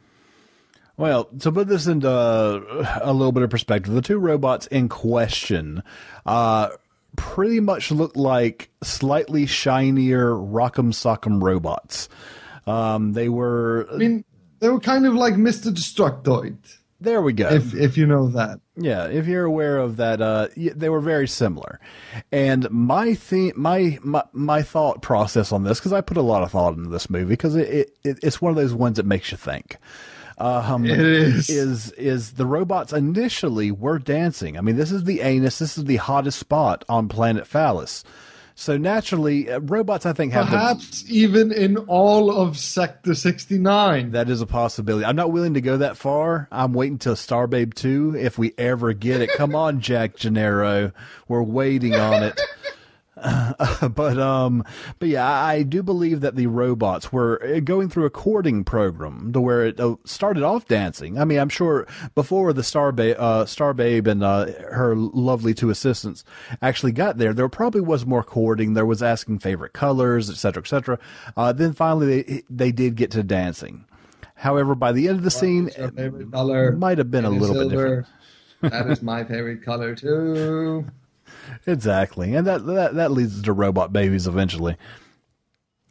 Well, to put this into uh, a little bit of perspective, the two robots in question uh, pretty much look like slightly shinier Rock'em Sock'em robots. Um, they were I mean, they were kind of like Mr. Destructoid. there. We go. if if you know that. Yeah, if you're aware of that, uh, y- they were very similar. And my theme, my, my my thought process on this, because I put a lot of thought into this movie, because it, it it's one of those ones that makes you think. Um, It is. is is the robots initially were dancing. I mean, this is the anus. This is the hottest spot on planet Phallus. So naturally, uh, robots, I think, have the, Perhaps even in all of Sector 69. that is a possibility. I'm not willing to go that far. I'm waiting till Star Babe 2 if we ever get it. Come on, Jack Genero. We're waiting on it. [LAUGHS] but um but yeah I, do believe that the robots were uh, going through a courting program to where it uh, started off dancing. I mean i'm sure before the star babe uh star babe and uh her lovely two assistants actually got there there probably was more courting. There was asking favorite colors etc etc uh then finally they they did get to dancing. However by the end of the scene it color? might have been a little bit different. That is my favorite color too. [LAUGHS] exactly and that that, that leads to robot babies eventually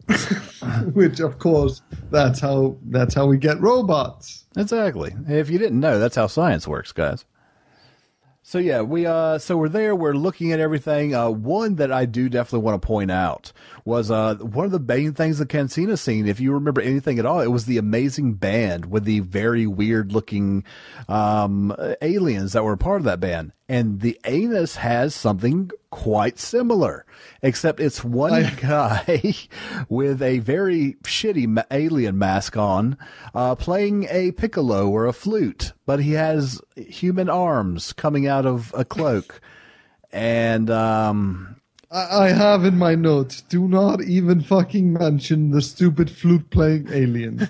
[LAUGHS] Which, of course, that's how that's how we get robots. Exactly. If you didn't know, that's how science works, guys. So yeah, we uh so we're there, we're looking at everything. Uh one that I do definitely want to point out was uh one of the main things the Cantina scene, if you remember anything at all, it was the amazing band with the very weird looking um aliens that were part of that band. And the anus has something quite similar, except it's one guy [LAUGHS] with a very shitty ma- alien mask on, uh, playing a piccolo or a flute, but he has human arms coming out of a cloak. And um, I, I have in my notes. Do not even fucking mention the stupid flute playing alien.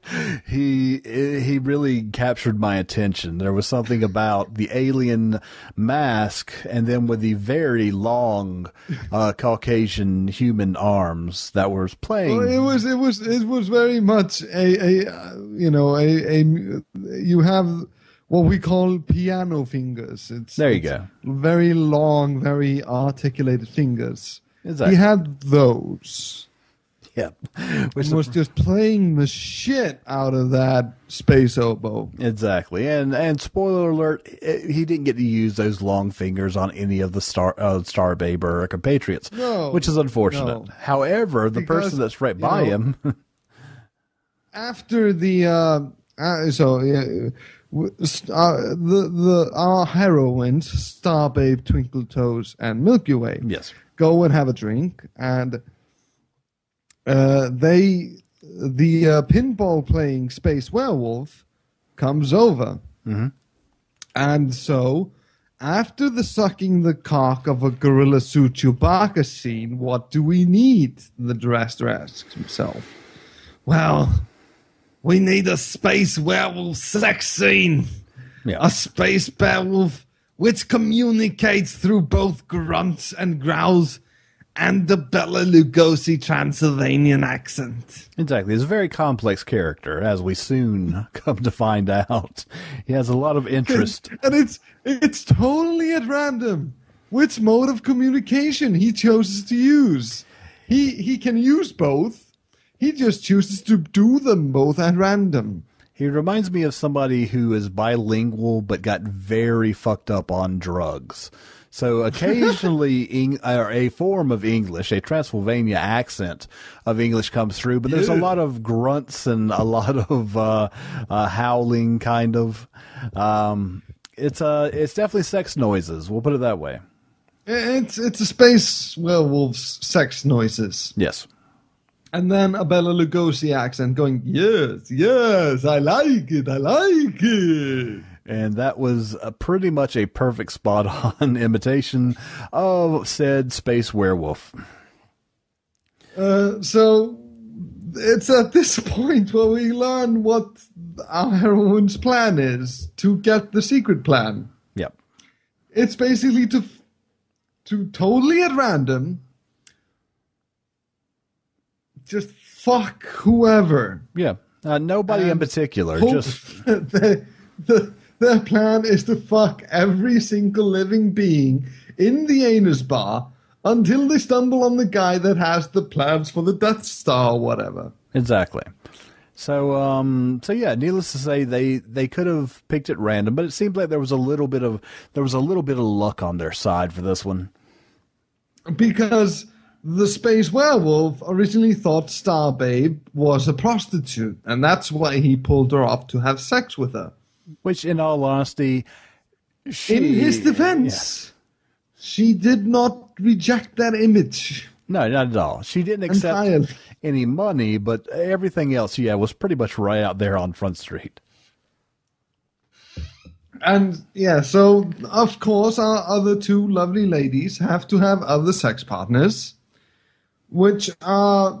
[LAUGHS] he he really captured my attention. There was something about the alien mask, and then with the very long uh, Caucasian human arms that was playing. Well, it was it was it was very much a a uh, you know a a you have what we call piano fingers. It's There you it's go. Very long, very articulated fingers. Exactly. He had those. Yep. which and was just playing the shit out of that space oboe. Exactly, and and spoiler alert, he didn't get to use those long fingers on any of the star uh, Star Babe or compatriots, No, which is unfortunate. no. However, the Because, person that's right by know, him, [LAUGHS] after the uh, uh so st- uh, the the our heroines star babe twinkle toes and milky way yes, go and have a drink and uh they the uh, pinball playing space werewolf comes over and so after the sucking the cock of a gorilla suit Chewbacca scene, what do we need? The director asks himself. Well, we need a space werewolf sex scene. yeah, A space werewolf which communicates through both grunts and growls and the Bela Lugosi Transylvanian accent. exactly. He's a very complex character, as we soon [LAUGHS] come to find out. He has a lot of interest. And it's it's totally at random which mode of communication he chooses to use. He he can use both. He just chooses to do them both at random. He reminds me of somebody who is bilingual but got very fucked up on drugs. So occasionally, [LAUGHS] a form of English, a Transylvania accent of English comes through, but there's a lot of grunts and a lot of uh, uh, howling, kind of. Um, it's uh, it's definitely sex noises. We'll put it that way. It's it's a space werewolf's sex noises. Yes. And then a Bela Lugosi accent going, Yes, yes, I like it, I like it. And that was uh pretty much a perfect spot [LAUGHS] on imitation of said space werewolf. Uh, so it's at this [LAUGHS] point where we learn what our heroine's plan is to get the secret plan. Yep. It's basically to to totally at random just fuck whoever. Yeah. Uh, nobody in particular. Just [LAUGHS] the, the, their plan is to fuck every single living being in the anus bar until they stumble on the guy that has the plans for the Death Star or whatever. exactly. So um so yeah, needless to say they they could have picked at random, but it seemed like there was a little bit of there was a little bit of luck on their side for this one. Because the space werewolf originally thought Star Babe was a prostitute, and that's why he pulled her off to have sex with her. Which in all honesty she, In his defense, she did not reject that image. No, not at all. She didn't accept Entirely. any money, but everything else, yeah, was pretty much right out there on Front Street. And yeah, so of course our other two lovely ladies have to have other sex partners, which are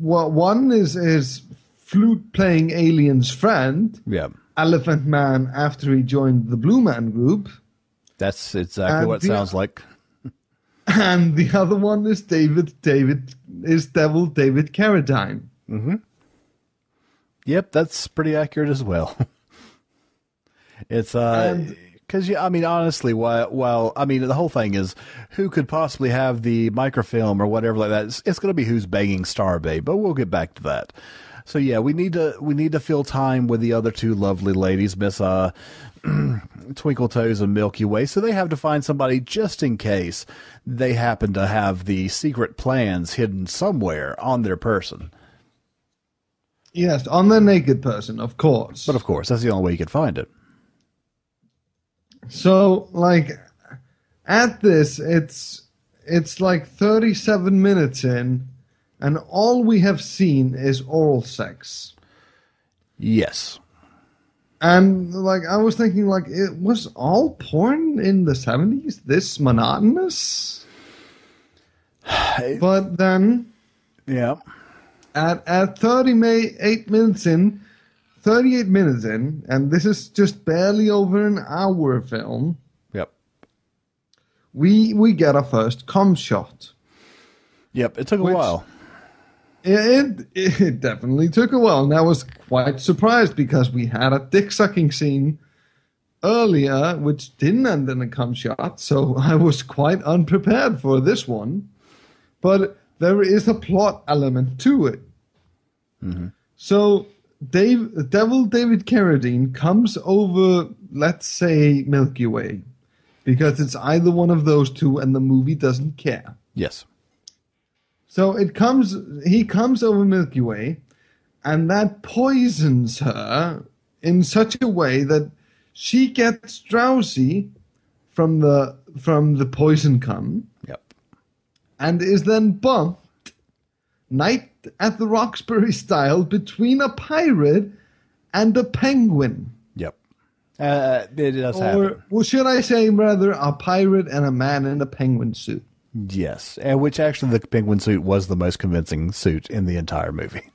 well, one is is flute playing alien's friend, Yeah. Elephant Man, after he joined the Blue Man group, That's exactly And what it sounds like. [LAUGHS] and the other one is David. David is Devil David Carradine. Yep, that's pretty accurate as well. [LAUGHS] it's uh And- because yeah, I mean, honestly, while while I mean, the whole thing is who could possibly have the microfilm or whatever like that. It's, it's going to be who's banging Starbabe, but we'll get back to that. So yeah, we need to we need to fill time with the other two lovely ladies, Miss uh, [CLEARS THROAT] Twinkle Toes and Milky Way. So they have to find somebody just in case they happen to have the secret plans hidden somewhere on their person. Yes, on the naked person, of course. But of course, that's the only way you could find it. So like at this it's it's like 37 minutes in and all we have seen is oral sex. Yes. And like I was thinking like it was all porn in the 70s this monotonous? [SIGHS] but then Yeah. at at 38 minutes in 38 minutes in and this is just barely over an hour film Yep. we we get our first com shot Yep. It took a while. it, it definitely took a while and i was quite surprised because we had a dick sucking scene earlier which didn't end in a cum shot so [LAUGHS] i was quite unprepared for this one but there is a plot element to it mm-hmm. So Dave, Devil David Carradine comes over, let's say Milky Way, because it's either one of those two, and the movie doesn't care. Yes. So it comes, he comes over Milky Way, and that poisons her in such a way that she gets drowsy from the from the poison cum, Yep. and is then bumped night at the Roxbury style between a pirate and a penguin. Yep. Uh, it does happen. Or, well, should I say rather a pirate and a man in a penguin suit? Yes, and which actually the penguin suit was the most convincing suit in the entire movie.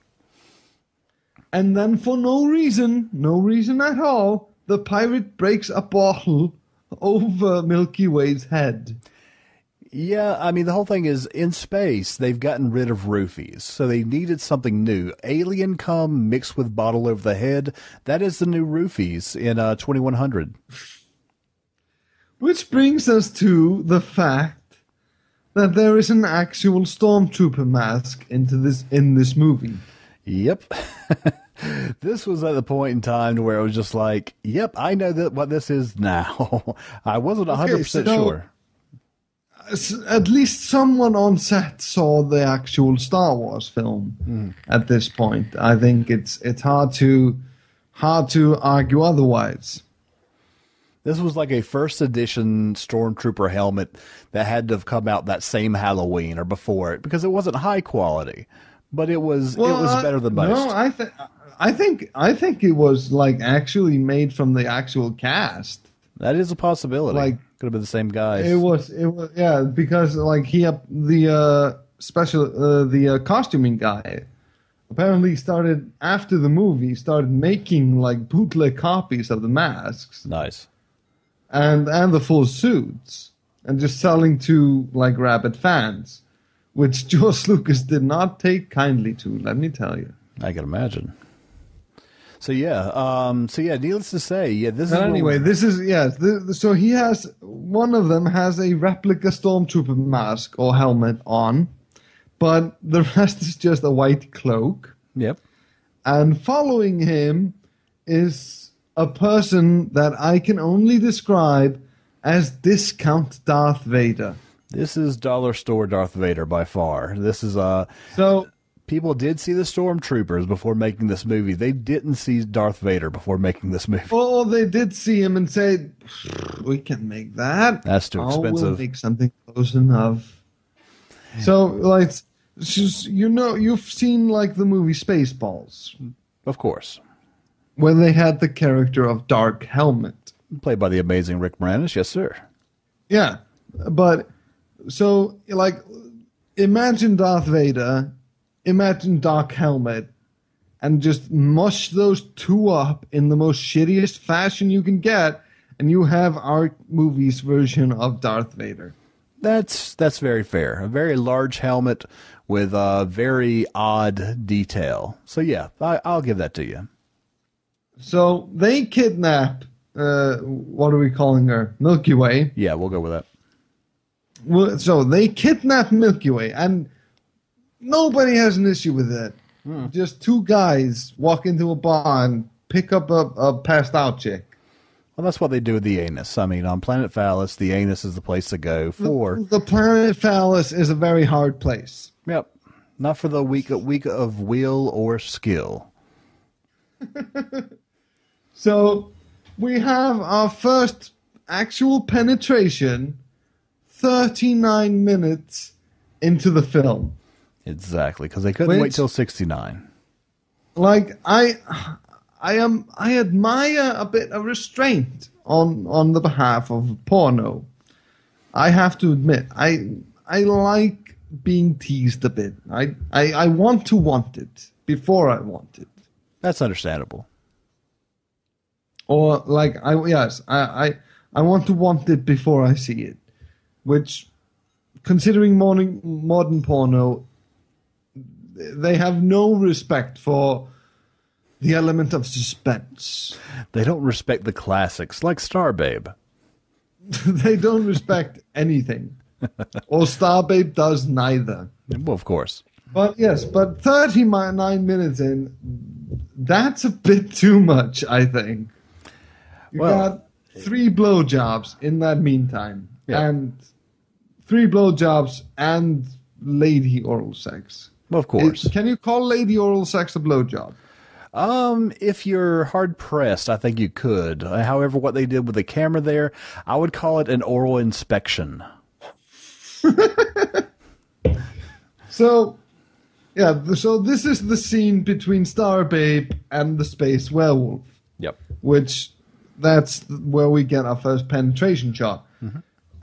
And then, for no reason, no reason at all, the pirate breaks a bottle over Milky Way's head. Yeah, I mean the whole thing is in space they've gotten rid of roofies, so they needed something new. Alien cum mixed with bottle over the head. That is the new roofies in uh, 2100. Which brings us to the fact that there is an actual stormtrooper mask into this in this movie. Yep. [LAUGHS] this was at the point in time to where it was just like, yep, I know that what this is now. [LAUGHS] I wasn't 100% so- sure. At least someone on set saw the actual Star Wars film at this point. I think it's it's hard to hard to argue otherwise. This was like a first edition Stormtrooper helmet that had to have come out that same Halloween or before it because it wasn't high quality, but it was it was uh, better than most. No, I think I think I think it was like actually made from the actual cast. that is a possibility. like- could have been the same guys. It was it was yeah because like he up the uh, special uh, the uh, costuming guy apparently started after the movie started making like bootleg copies of the masks nice. and and the full suits and just selling to like rabid fans, which [LAUGHS] George Lucas did not take kindly to. Let me tell you. I can imagine. So yeah, um, so yeah. Needless to say, yeah, this is anyway, this is yes. The, so he has one of them has a replica stormtrooper mask or helmet on, but the [LAUGHS] rest is just a white cloak. yep. And following him is a person that I can only describe as discount Darth Vader. This is dollar store Darth Vader by far. This is uh So people did see the stormtroopers before making this movie. They didn't see Darth Vader before making this movie. Or they did see him and say, "We can make that. That's too Oh, We'll make something close enough." So, like, just- you know, you've seen like the movie Spaceballs, Of course. when they had the character of Dark Helmet. Played by the amazing Rick Moranis, yes sir. Yeah, but so like, imagine Darth Vader, imagine Dark Helmet, and just mush those two up in the most shittiest fashion you can get, and you have our movie's version of Darth Vader. That's that's very fair. A very large helmet with a very odd detail. So yeah, I, I'll give that to you. So they kidnap. Uh, what are we calling her? Milky Way. Yeah, we'll go with that. Well, So they kidnap Milky Way, and nobody has an issue with it. Hmm. Just two guys walk into a bar and pick up a, a passed out chick. Well, that's what they do with the anus. I mean, on Planet Phallus, the anus is the place to go for. The planet Phallus is a very hard place. Yep. Not for the weak weak of will or skill. [LAUGHS] So we have our first actual penetration 39 minutes into the film. Exactly, because they couldn't wait till sixty nine. Like I I am I admire a bit of restraint on on the behalf of porno. I have to admit, I I like being teased a bit. I, I, I want to want it before I want it. That's understandable. Or like I yes, I, I I want to want it before I see it. Which considering modern modern porno they have no respect for the element of suspense. They don't respect the classics like Star Babe. [LAUGHS] they don't respect anything. [LAUGHS] or Star Babe does neither. Well, of course. But yes, but 39 minutes in, that's a bit too much, I think. You Well- got three blowjobs in that meantime. Yeah. And three blowjobs and lady oral sex. Of course. It- can you call lady oral sex a blowjob? Um, if you're hard pressed, I think you could. Uh, However, what they did with the camera there, I would call it an oral inspection. [LAUGHS] So, yeah, so this is the scene between Star Babe and the space werewolf. Yep. which that's where we get our first penetration shot.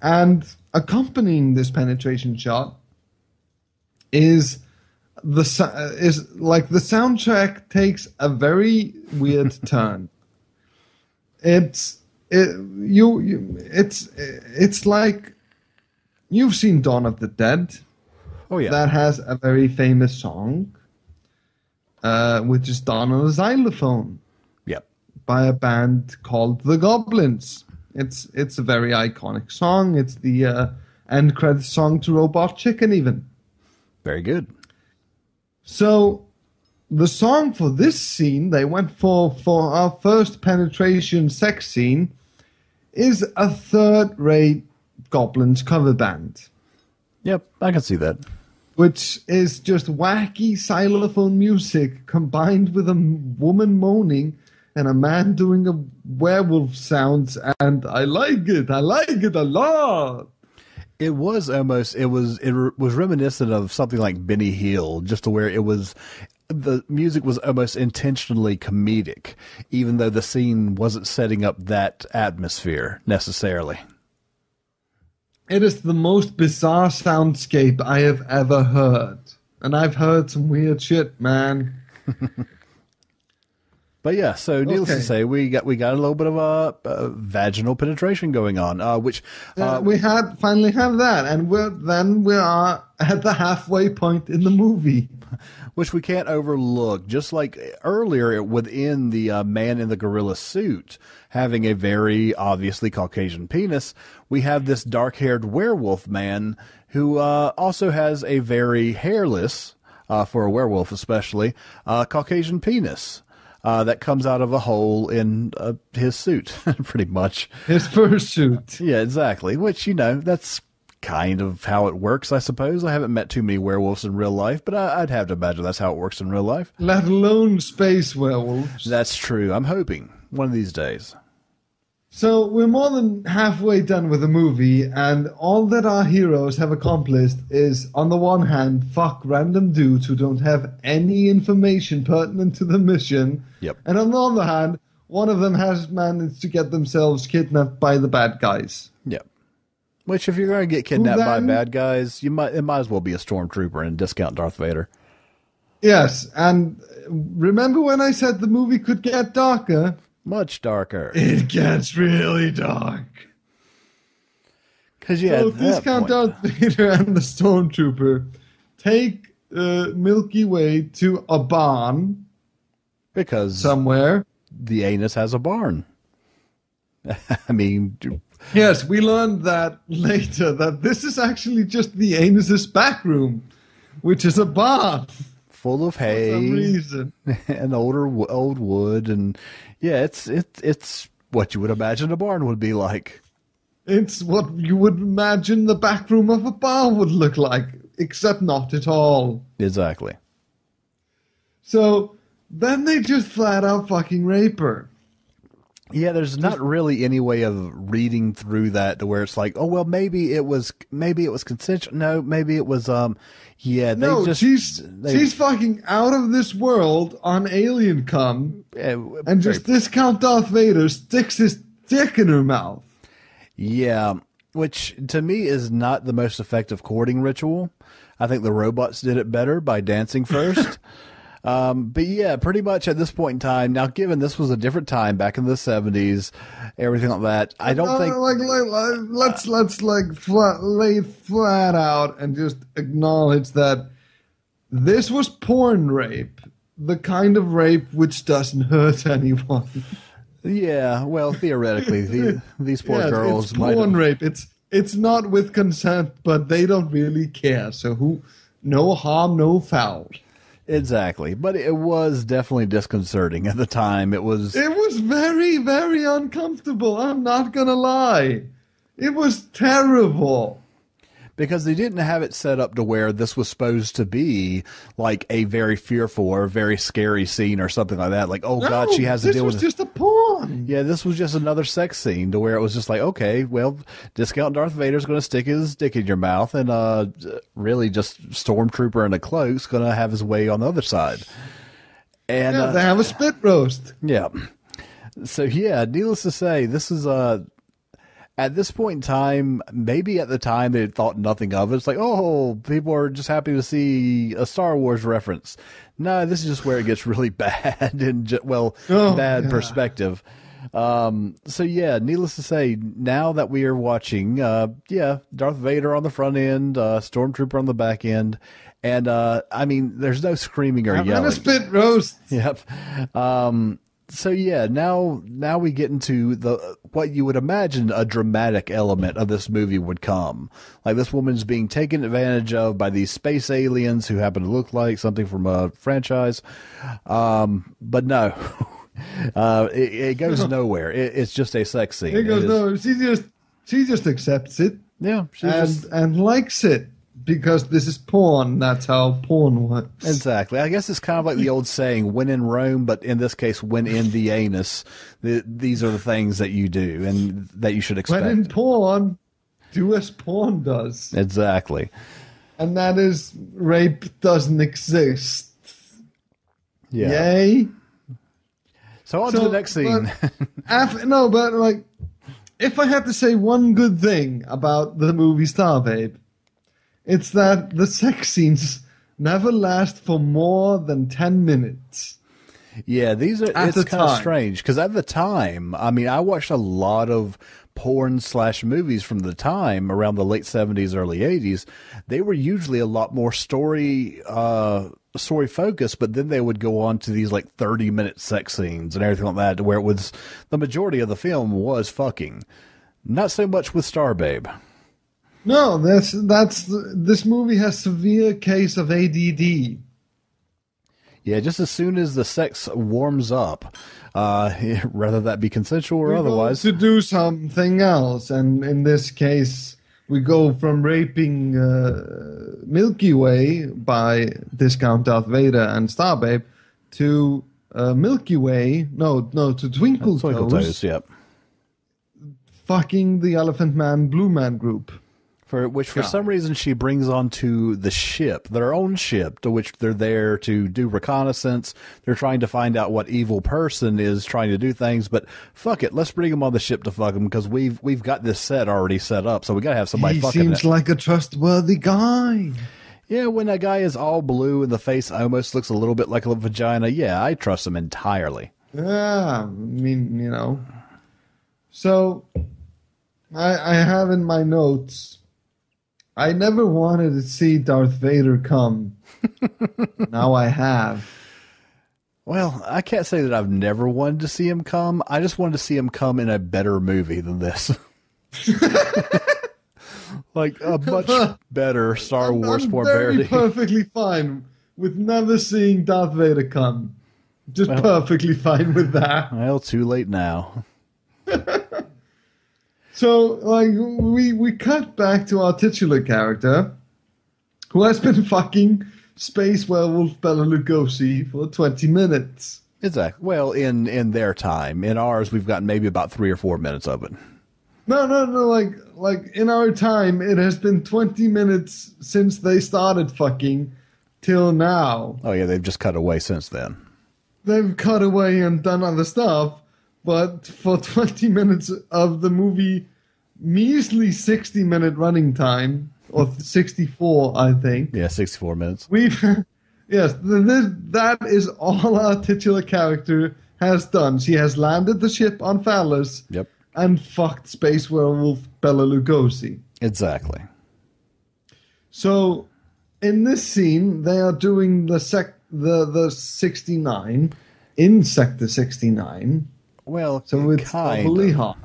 And accompanying this penetration shot is the uh, is like the soundtrack takes a very weird [LAUGHS] turn. It's it, you, you it's it's like you've seen Dawn of the Dead Oh yeah. that has a very famous song, uh, which is done on a xylophone yep. by a band called the Goblins. It's it's a very iconic song. It's the uh, end credits song to Robot Chicken, even. Very good. So, the song for this scene they went for for our first penetration sex scene is a third-rate Goblins cover band. Yep, I can see that. which is just wacky xylophone music combined with a woman moaning and a man doing a werewolf sounds and I like it. I like it a lot. It was almost it was it re- was reminiscent of something like Benny Hill, just to where it was the music was almost intentionally comedic, even though the scene wasn't setting up that atmosphere necessarily. It is the most bizarre soundscape I have ever heard. And I've heard some weird shit, man. [LAUGHS] But yeah, so needless Okay. to say, we got we got a little bit of a, uh vaginal penetration going on, uh, which Uh, uh, we had finally have that, and we're then we are at the halfway point in the movie. [LAUGHS] which we can't overlook. Just like earlier within the uh, man in the gorilla suit having a very obviously Caucasian penis, we have this dark haired werewolf man who uh, also has a very hairless, uh, for a werewolf especially, uh, Caucasian penis. Uh, that comes out of a hole in uh, his suit, [LAUGHS] pretty much. His fursuit. Yeah, exactly. Which, you know, that's kind of how it works, I suppose. I haven't met too many werewolves in real life, but I, I'd have to imagine that's how it works in real life. Let alone space werewolves. That's true. I'm hoping one of these days. So we're more than halfway done with the movie, and all that our heroes have accomplished is, on the one hand, fuck random dudes who don't have any information pertinent to the mission, Yep. and on the other hand, one of them has managed to get themselves kidnapped by the bad guys. Yep. Which, if you're going to get kidnapped by bad guys, you might it might as well be a stormtrooper and discount Darth Vader. Yes, and remember when I said the movie could get darker? Much darker. [LAUGHS] It gets really dark. Because yeah, so discount point- Darth Vader and the Stormtrooper take uh, Milky Way to a barn because somewhere. the anus has a barn. [LAUGHS] I mean, Yes, we learned that later that this is actually just the anus's back room, which is a barn full of hay [LAUGHS] and older old wood, and yeah, it's it's it's what you would imagine a barn would be like. It's what you would imagine the back room of a bar would look like, except not at all. Exactly. So then they just flat out fucking rape her. Yeah, there's not really any way of reading through that to where it's like, oh well, maybe it was maybe it was consensual. No, maybe it was um, yeah, they no, just she's they, she's fucking out of this world on alien Come, uh, and just discount Darth Vader sticks his dick in her mouth. yeah. which to me is not the most effective courting ritual. I think the robots did it better by dancing first. [LAUGHS] um, but yeah, pretty much at this point in time. Now, given this was a different time back in the seventies, everything like that, I don't Uh, think. like, like, let's let's like flat, lay flat out and just acknowledge that this was porn rape, the kind of rape which doesn't hurt [LAUGHS] anyone. Yeah, well, theoretically, the, [LAUGHS] these poor Yes, girls it's might. porn have- rape. It's it's not with consent, but they don't really care. So who? No harm, no foul. Exactly, but it was definitely disconcerting at the time. It was. It was very, very uncomfortable. I'm not gonna lie. It was terrible. Because they didn't have it set up to where this was supposed to be like a very fearful or very scary scene or something like that. Like, oh god, she has to this deal was just a porn. yeah, this was just another sex scene to where it was just like, okay, well, discount Darth Vader's going to stick his dick in your mouth, and uh, really just stormtrooper in a cloak's going to have his way on the other side. And Yeah, uh, they have a spit roast. yeah. So yeah, needless to say, this is uh at this point in time, maybe at the time they thought nothing of it. It's like, oh, people are just happy to see a Star Wars reference. No, this is just where it gets [LAUGHS] really bad and ju- well, Oh, bad God. perspective. Um, so yeah, needless to say, now that we are watching, uh, yeah, Darth Vader on the front end, uh, Stormtrooper on the back end, and uh, I mean, there's no screaming or I'm yelling. gonna spit roast. [LAUGHS] Yep. Um, so yeah, now now we get into the what you would imagine a dramatic element of this movie would come. Like this woman's being taken advantage of by these space aliens who happen to look like something from a franchise. Um, but no. [LAUGHS] Uh, it, it goes [LAUGHS] nowhere. It, it's just a sex scene. He goes, It is- no, she just she just accepts it Yeah, and just and likes it because this is porn. That's how porn works. Exactly. I guess it's kind of like the old saying, when in Rome, but in this case, when in the anus. The, these are the things that you do and that you should expect. when in porn, do as porn does, exactly. and that is rape doesn't exist. Yeah. Yay. So on to the next scene. but no, but like, if I had to say one good thing about the movie Star Babe, it's that the sex scenes never last for more than ten minutes. yeah, these are. At it's the kind of time. strange because at the time, I mean, I watched a lot of porn slash movies from the time around the late seventies, early eighties. They were usually a lot more story. uh story focused but then they would go on to these like 30 minute sex scenes and everything like that to where it was the majority of the film was fucking not so much with star babe No, that's that's this movie has severe case of ADD. Yeah, just as soon as the sex warms up, uh, [LAUGHS] whether that be consensual or We otherwise. to do something else, and in this case, we go from raping uh, Milky Way by Discount Darth Vader and Star Babe to uh, Milky Way. No, no, to Twinkle, Twinkle Toes, Toes, yep. fucking the Elephant Man Blue Man group. For which, for God. some reason, she brings onto the ship, their own ship, to which they're there to do reconnaissance. They're trying to find out what evil person is trying to do things. But fuck it, let's bring them on the ship to fuck them because we've we've got this set already set up. So we gotta have somebody he fucking seems it. like a trustworthy guy. yeah, when a guy is all blue and the face almost looks a little bit like a vagina, yeah, I trust him entirely. Yeah, I mean, you know. So, I, I have in my notes. I never wanted to see Darth Vader come. [LAUGHS] now I have. Well, I can't say that I've never wanted to see him come. I just wanted to see him come in a better movie than this. [LAUGHS] like a much better Star Wars I'm porn parody. perfectly fine with never seeing Darth Vader come. Just perfectly fine with that. well, too late now. [LAUGHS] So, like, we we cut back to our titular character, who has been [LAUGHS] fucking Space Werewolf Bela Lugosi for twenty minutes. Exactly. Well, in in their time, in ours, we've got maybe about three or four minutes of it. No, no, no. Like, like in our time, it has been twenty minutes since they started fucking till now. Oh yeah, they've just cut away since then. They've cut away and done other stuff, but for [LAUGHS] twenty minutes of the movie measly 60 minute running time, or 64, I think. Yeah, 64 minutes. We've, [LAUGHS] yes, th- th- that is all our titular character has done. She has landed the ship on Phallus Yep. and fucked Space Werewolf Bela Lugosi. Exactly. So, in this scene, they are doing the sec the the 69 in Sector 69. Well, So it's kind of.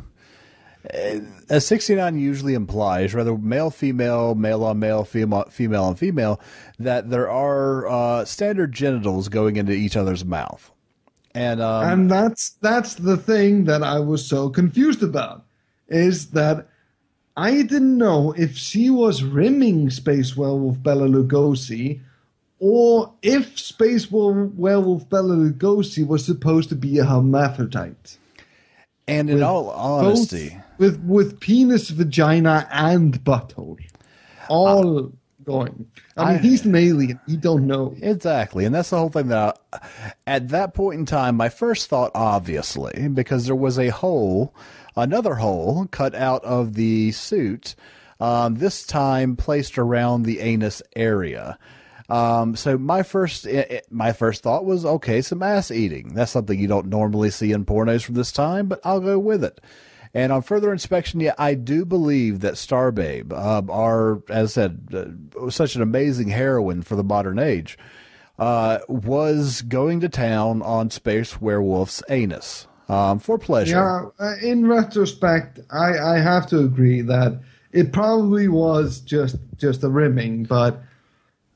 As 69 usually implies, rather male, female, male on male, female, female on female, that there are uh, standard genitals going into each other's mouth. And, um, and that's that's the thing that I was so confused about is that I didn't know if she was rimming Space Werewolf Bela Lugosi or if Space Were- Werewolf Bela Lugosi was supposed to be a hermaphrodite. and in all honesty, Both with with penis, vagina, and butthole, all going. I mean, I- he's an alien. He don't know. Exactly. And that's the whole thing that I, at that point in time, my first thought, obviously, because there was a hole, another hole cut out of the suit, um, this time placed around the anus area. Um, so my first, my first thought was, okay, some ass eating. That's something you don't normally see in pornos from this time, but I'll go with it. And on further inspection, yeah, I do believe that Star Babe, uh, our, as I said, uh, such an amazing heroine for the modern age, uh, was going to town on Space Werewolf's anus um, for pleasure. Yeah, uh, in retrospect, I, I have to agree that it probably was just just a rimming, but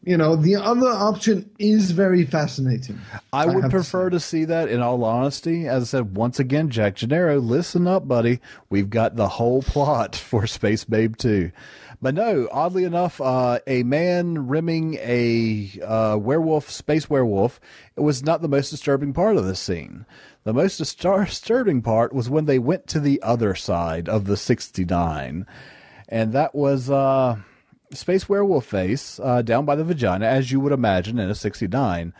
you know the other option is very fascinating. I would to prefer to, see that in all honesty. As I said, once again, Jack Genero, listen up, buddy. We've got the whole plot [LAUGHS] for Space Babe 2. But no, oddly enough, uh, a man rimming a uh, werewolf, space werewolf, it was not the most disturbing part of this scene. The most disturbing part was when they went to the other side of the 69. And that was uh, Space Werewolf face uh, down by the vagina, as you would imagine in a 69.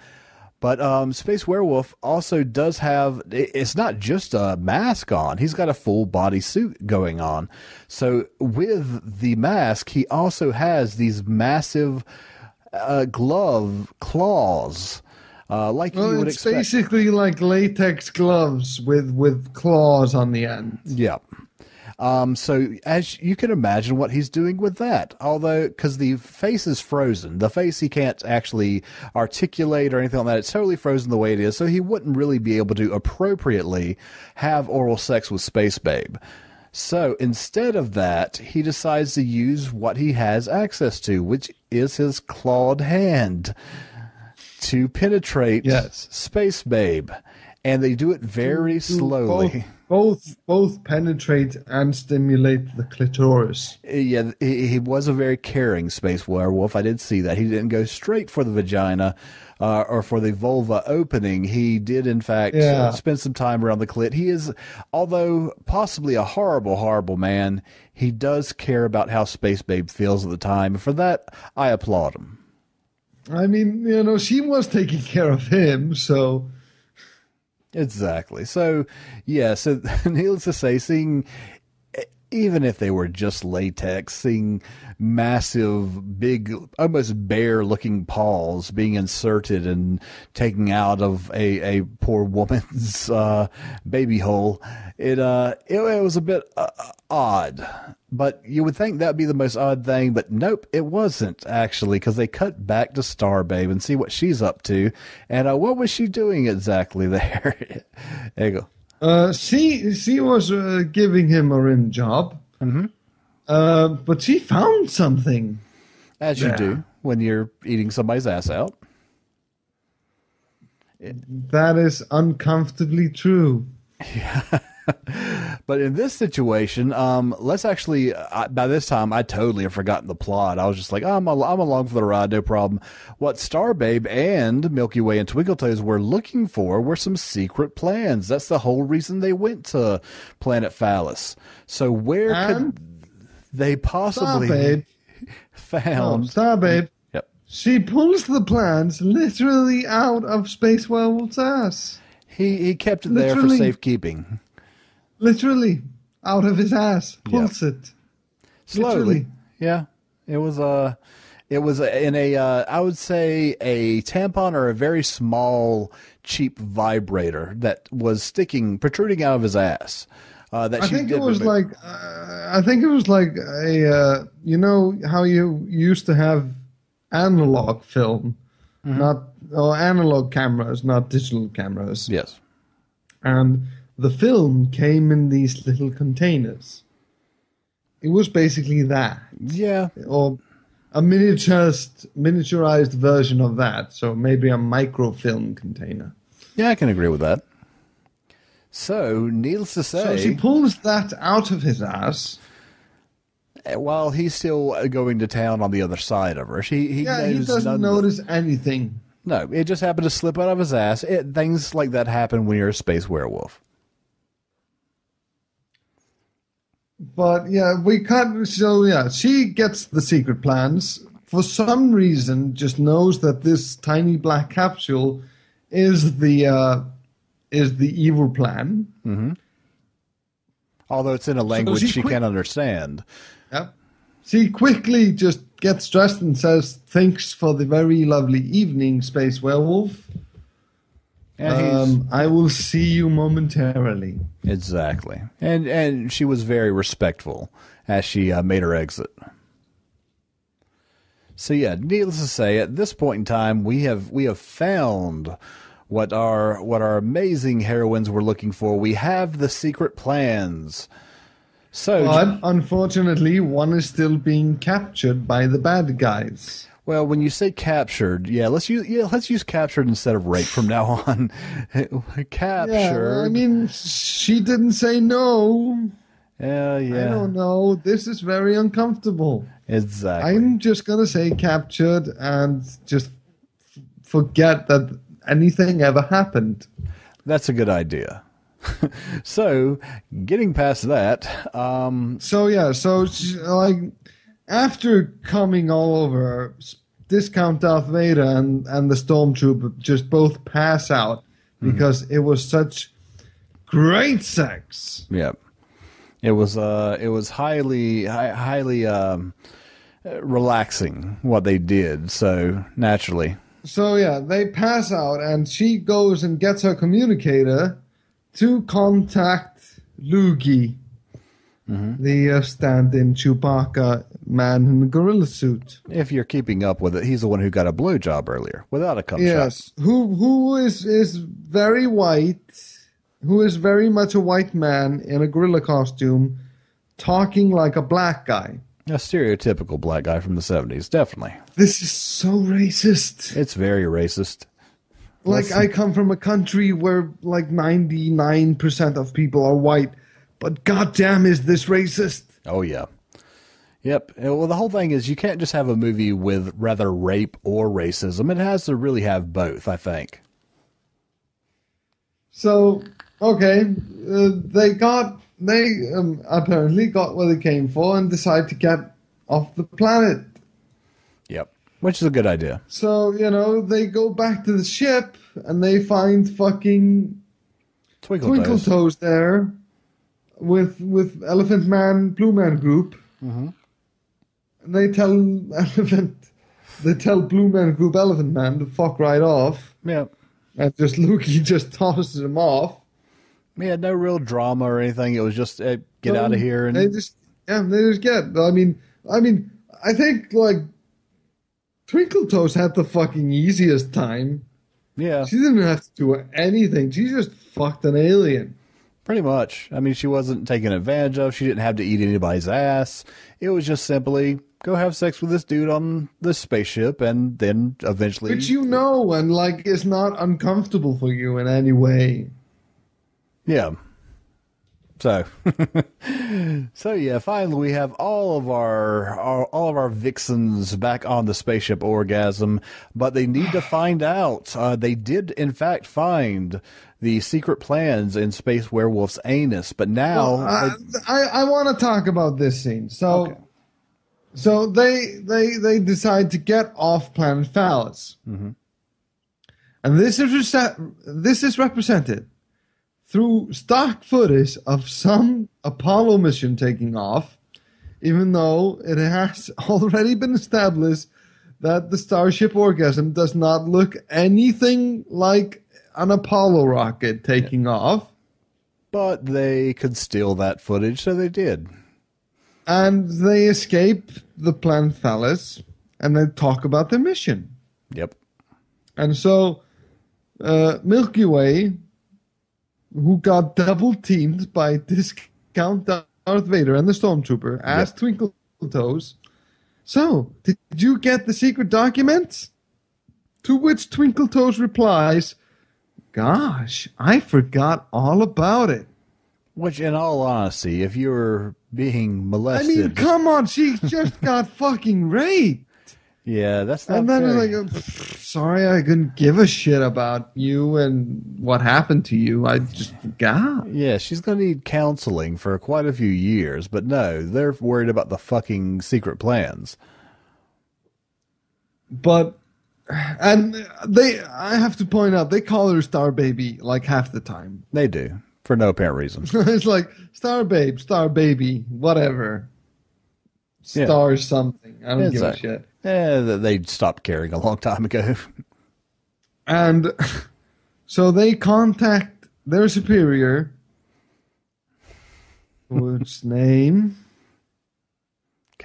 But um, Space Werewolf also does have, it's not just a mask on, he's got a full body suit going on. So with the mask, he also has these massive uh, glove claws. Uh, like you Well, would it's expect. basically like latex gloves with with claws on the end. Yeah. Um, so as you can imagine what he's doing with that, although because the face is frozen, the face he can't actually articulate or anything like that. It's totally frozen the way it is, so he wouldn't really be able to appropriately have oral sex with Space Babe. So instead of that, he decides to use what he has access to, which is his clawed hand, to penetrate Yes. Space Babe. And they do it very slowly. Both, both penetrate and stimulate the clitoris. Yeah, he, he was a very caring space werewolf. I did see that. He didn't go straight for the vagina uh, or for the vulva opening. He did, in fact, Yeah. spend some time around the clit. He is, although possibly a horrible, horrible man, he does care about how Space Babe feels at the time. And for that, I applaud him. I mean, you know, she was taking care of him, so Exactly. So, yeah, so [LAUGHS] needless to say, seeing, even if they were just latex, seeing massive, big, almost bear looking paws being inserted and taken out of a, a poor woman's [LAUGHS] uh, baby hole, it, uh, it, it was a bit uh, odd. But you would think that'd be the most odd thing, but nope, it wasn't actually, because they cut back to Star Babe and see what she's up to, and uh, what was she doing exactly [LAUGHS] there? there you go. Uh, she she was uh, giving him a rim job, mm-hmm. uh, but she found something. As you Yeah. do when you're eating somebody's ass out. That is uncomfortably true. [LAUGHS] [LAUGHS] But in this situation, um, let's actually. I, by this time, I totally have forgotten the plot. I was just like, oh, I'm, al- I'm along for the ride, no problem. What Star Babe and Milky Way and Twinkletoes were looking for were some secret plans. That's the whole reason they went to Planet Phallus. So where could they possibly Star Babe, [LAUGHS] oh, found? Star Babe, Yep. she pulls the plans literally out of Space Werewolf's ass. He he kept it there for safekeeping. Literally. out of his ass, pulls it. slowly. Literally. Yeah, it was a, it was in a, uh, I would say a tampon or a very small, cheap vibrator that was sticking, protruding out of his ass. Uh, that I think it was remove. like uh, I think it was like a uh, you know how you used to have analog film, Mm-hmm. not or analog cameras, not digital cameras, yes, and the film came in these little containers. It was basically that, yeah, or a miniaturized miniaturized version of that. So maybe a microfilm container. yeah. I can agree with that. So, needless to So say, she pulls that out of his ass. Eh, while he's still uh, going to town on the other side of her, she he Yeah, he doesn't none- notice anything. No, it just happened to slip out of his ass. It, things like that happen when you're a space werewolf. But yeah, we can't. So yeah, she gets the secret plans. For some reason, just knows that this tiny black capsule is the uh, is the evil plan. Mm-hmm. Although it's in a language she she quit- can't understand. Yep. She quickly just gets dressed and says, "Thanks for the very lovely evening, Space Werewolf. And Um, I will see you momentarily." exactly. And and she was very respectful as she uh, made her exit. So yeah, needless to say, at this point in time, we have we have found what our what our amazing heroines were looking for. We have the secret plans. So But unfortunately, one is still being captured by the bad guys. Well, when you say captured, yeah, let's use yeah, let's use captured instead of rape from now [LAUGHS] on. [LAUGHS] captured. Yeah, I mean, she didn't say no. yeah, I yeah, don't know. This is very uncomfortable. exactly. I'm just gonna say captured and just f- forget that anything ever happened. That's a good idea. [LAUGHS] so, getting past that, um, So yeah, so she, like after coming all over, discount Darth Vader and and the stormtrooper just both pass out because it was such great sex. yeah, it was uh, it was highly hi, highly um, relaxing what they did. So naturally, So yeah, they pass out, and she goes and gets her communicator to contact Luigi, the uh, stand-in Chewbacca man in the gorilla suit. if you're keeping up with it, he's the one who got a blue job earlier without a cum shot. Yes, who who is is very white, who is very much a white man in a gorilla costume, talking like a black guy. A stereotypical black guy from the '70s, definitely. This is so racist. It's very racist. Like Listen. I come from a country where like 99% of people are white, but goddamn is this racist. Oh yeah. Yep. Well, the whole thing is you can't just have a movie with rather rape or racism. It has to really have both. I think. So, okay, uh, they got they um, apparently got what they came for and decide to get off the planet. Yep. Which is a good idea. So, you know, they go back to the ship and they find fucking Twinkle, Twinkle. Toes there with with Elephant Man, Blue Man Group. And they tell [LAUGHS] Elephant, they tell Blue Man Group Elephant Man to fuck right off. Yeah, And just [LAUGHS] Lukey just tosses him off. Had no real drama or anything. It was just uh, get out of here and they just yeah, they just get. I mean, I mean, I think like Twinkle Toes had the fucking easiest time. yeah, She didn't have to do anything. She just fucked an alien. Pretty much. I mean, she wasn't taken advantage of. She didn't have to eat anybody's ass. It was just simply go have sex with this dude on the spaceship, and then eventually. Which you know and like is not uncomfortable for you in any way. Yeah. So, [LAUGHS] so yeah. Finally, we have all of our, our all of our vixens back on the spaceship orgasm, but they need to find out. Uh, they did, in fact, find the secret plans in Space Werewolf's anus, but now I, I, I want to talk about this scene. So, Okay. so they they they decide to get off planet Phallus, Mm-hmm. and this is this is represented through stock footage of some Apollo mission taking off, even though it has [LAUGHS] already been established that the Starship Orgasm does not look anything like an Apollo rocket taking off. But they could steal that footage, so they did. And they escape the planet Phallus and they talk about their mission. Yep. And so uh, Milky Way, who got double teamed by Discount Darth Vader and the Stormtrooper, asked Twinkle Toes, So, did you get the secret documents? To which Twinkle Toes replies, Gosh, I forgot all about it. Which, in all honesty, if you were being molested, I mean, come on, she just got [LAUGHS] fucking raped. yeah, that's not And then fair. like, sorry, I couldn't give a shit about you and what happened to you. I just forgot. yeah, she's going to need counseling for quite a few years, but no, they're worried about the fucking secret plans. But and they, I have to point out, they call her Star Baby like half the time. They do, for no apparent reason. [LAUGHS] it's like Star Babe, Star Baby, whatever. Yeah. Star something. I don't It's give a shit. Th- they stopped caring a long time ago. And [LAUGHS] so they contact their superior, whose name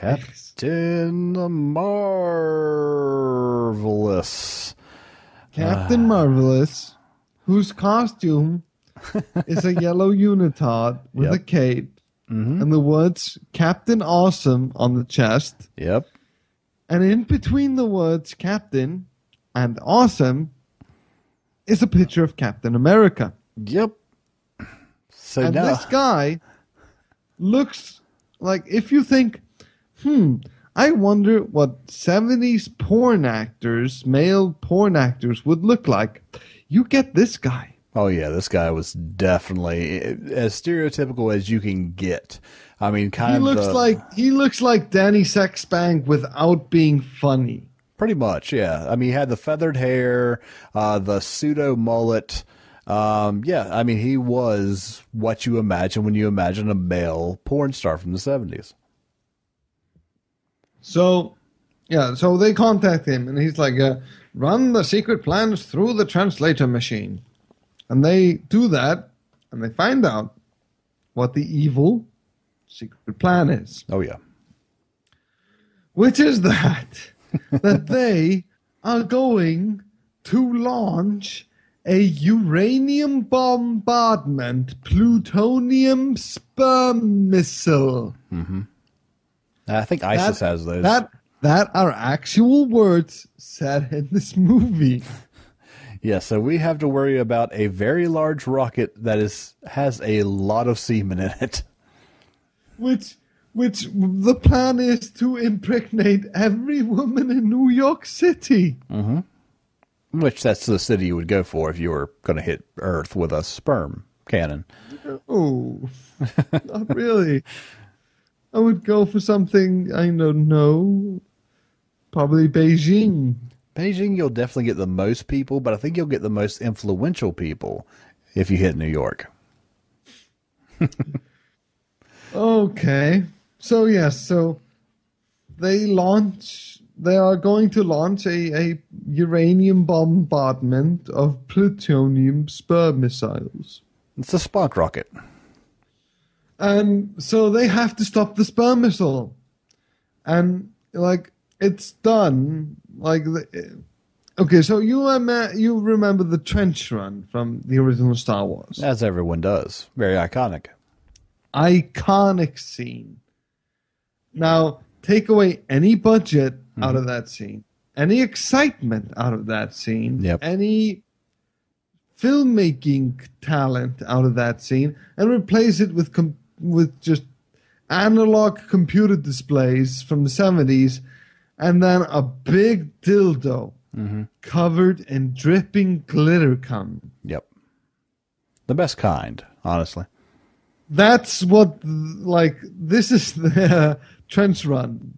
Captain Marvelous. Captain ah. Marvelous, whose costume [LAUGHS] is a yellow unitard with Yep. a cape, mm-hmm. and the words Captain Awesome on the chest. Yep. And in between the words Captain and Awesome is a picture of Captain America. Yep. So and now, this guy looks like if you think, hmm, I wonder what 70s porn actors, male porn actors, would look like. You get this guy. oh yeah, this guy was definitely as stereotypical as you can get. I mean, kind He of looks the- like he looks like Danny Sexbang without being funny. Pretty much, yeah. I mean, he had the feathered hair, uh, the pseudo mullet. Um, yeah, I mean, he was what you imagine when you imagine a male porn star from the 70s. So, yeah, so they contact him, and he's like, uh, "Run the secret plans through the translator machine," and they do that, and they find out what the evil secret plan is, Oh, yeah. which is that [LAUGHS] that they are going to launch a uranium bombardment plutonium sperm missile. I think ISIS That- has those. That that are actual words said in this movie. yeah, so we have to worry about a very large rocket that is has a lot of semen in it. Which which the plan is to impregnate every woman in New York City. Mm-hmm. Which that's the city you would go for if you were going to hit Earth with a sperm cannon. Oh, not really. [LAUGHS] I would go for something I don't know. Probably Beijing. Beijing, you'll definitely get the most people, but I think you'll get the most influential people if you hit New York. [LAUGHS] Okay. So yes, so they launch they are going to launch a, a uranium bombardment of plutonium spur missiles. It's a Spock rocket. And so they have to stop the sperm missile. And like it's done like the, eh, Okay, so you ima- you remember the trench run from the original Star Wars. As everyone does. Very iconic. iconic scene. Now, take away any budget mm-hmm. out of that scene, any excitement out of that scene, Yep. any filmmaking talent out of that scene, and replace it with com- with just analog computer displays from the seventies, and then a big dildo mm-hmm. covered in dripping glitter cum. Yep. The best kind, honestly. that's what like this is their [LAUGHS] trench run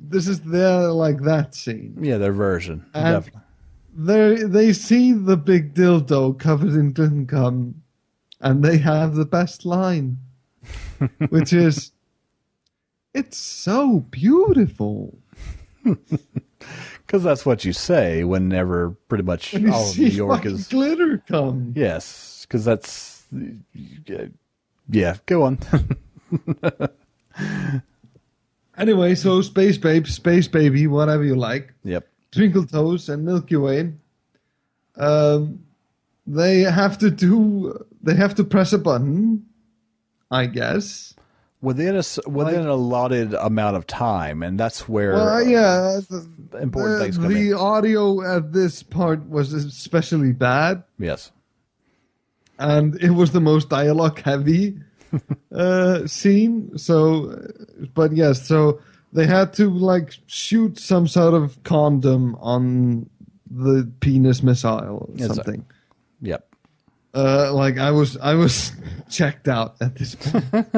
this is their like that scene Yeah, their version. And- definitely. they they see the big dildo covered in glitter cum and they have the best line, which is, "It's so beautiful." [LAUGHS] Because that's what you say whenever pretty much you all of New York is. glitter come. Yes, because that's. Yeah, go on. [LAUGHS] Anyway, so Space Babe, Space Baby, whatever you like, yep. Twinkle Toes and Milky Way, um, they have to do, they have to press a button, I guess. Within a within an allotted amount of time, and that's where Well, yeah, the, important the- things come the in. audio at this part was especially bad, Yes. and it was the most dialogue heavy [LAUGHS] uh, scene. So, but yes, so they had to like shoot some sort of condom on the penis missile or Yes, sir. something. Yep. Uh, like I was, I was [LAUGHS] checked out at this point. [LAUGHS]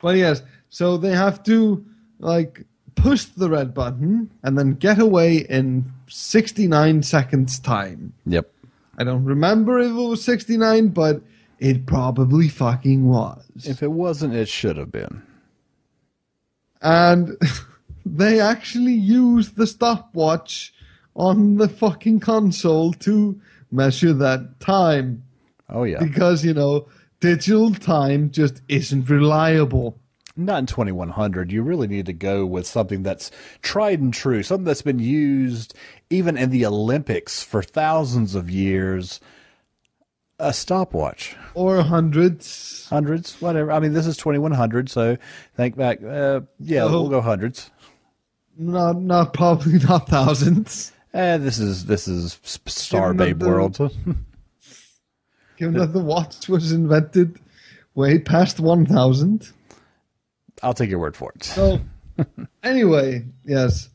but yes, so they have to like push the red button and then get away in 69 seconds time. Yep. I don't remember if it was 69, but it probably fucking was. If it wasn't, it should have been. And [LAUGHS] they actually used the stopwatch on the fucking console to measure that time. Oh yeah. because you know digital time just isn't reliable Not in 2100. You really need to go with something that's tried and true, something that's been used even in the Olympics for thousands of years. A stopwatch. or hundreds Hundreds, whatever. I mean, this is 2100, so think back. Uh, yeah, Oh. we'll go hundreds. not not probably not thousands Eh, this is this is Star Babe the- world. [LAUGHS] given that the watch was invented way past 1000 I'll take your word for it. so [LAUGHS] anyway yes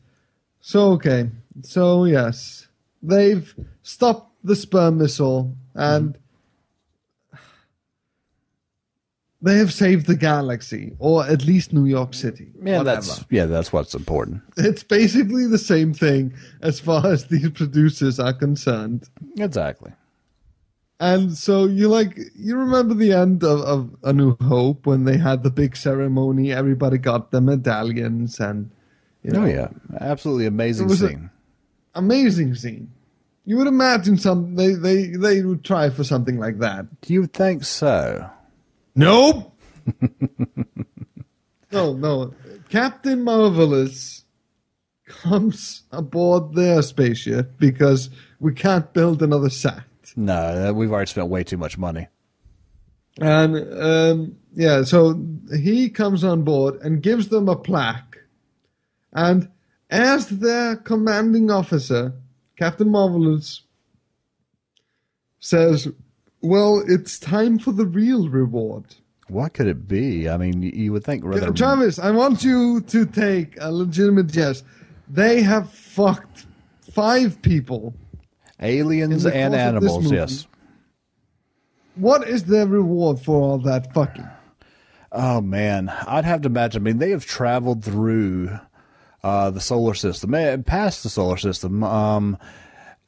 so okay so yes they've stopped the sperm missile and they have saved the galaxy or at least new york city yeah, whatever. that's yeah, that's what's important. it's basically the same thing as far as these producers are concerned. Exactly. And so you like you remember the end of, of A New Hope when they had the big ceremony, everybody got the medallions and you know Oh yeah, absolutely amazing scene. amazing scene. You would imagine some they, they they would try for something like that. Do you think so. Nope. [LAUGHS] no, no. Captain Marvelous comes aboard their spaceship because we can't build another set. No, uh, we've already spent way too much money. And um, yeah, so he comes on board and gives them a plaque. And as their commanding officer, Captain Marvelous says, Well, it's time for the real reward. What could it be? I mean, you would think rather. Travis, I want you to take a legitimate guess. They have fucked five people. aliens and course of this animals. Yes. What is their reward for all that fucking? Oh man, I'd have to imagine. I mean, they have traveled through uh, the solar system, eh, past the solar system. Um,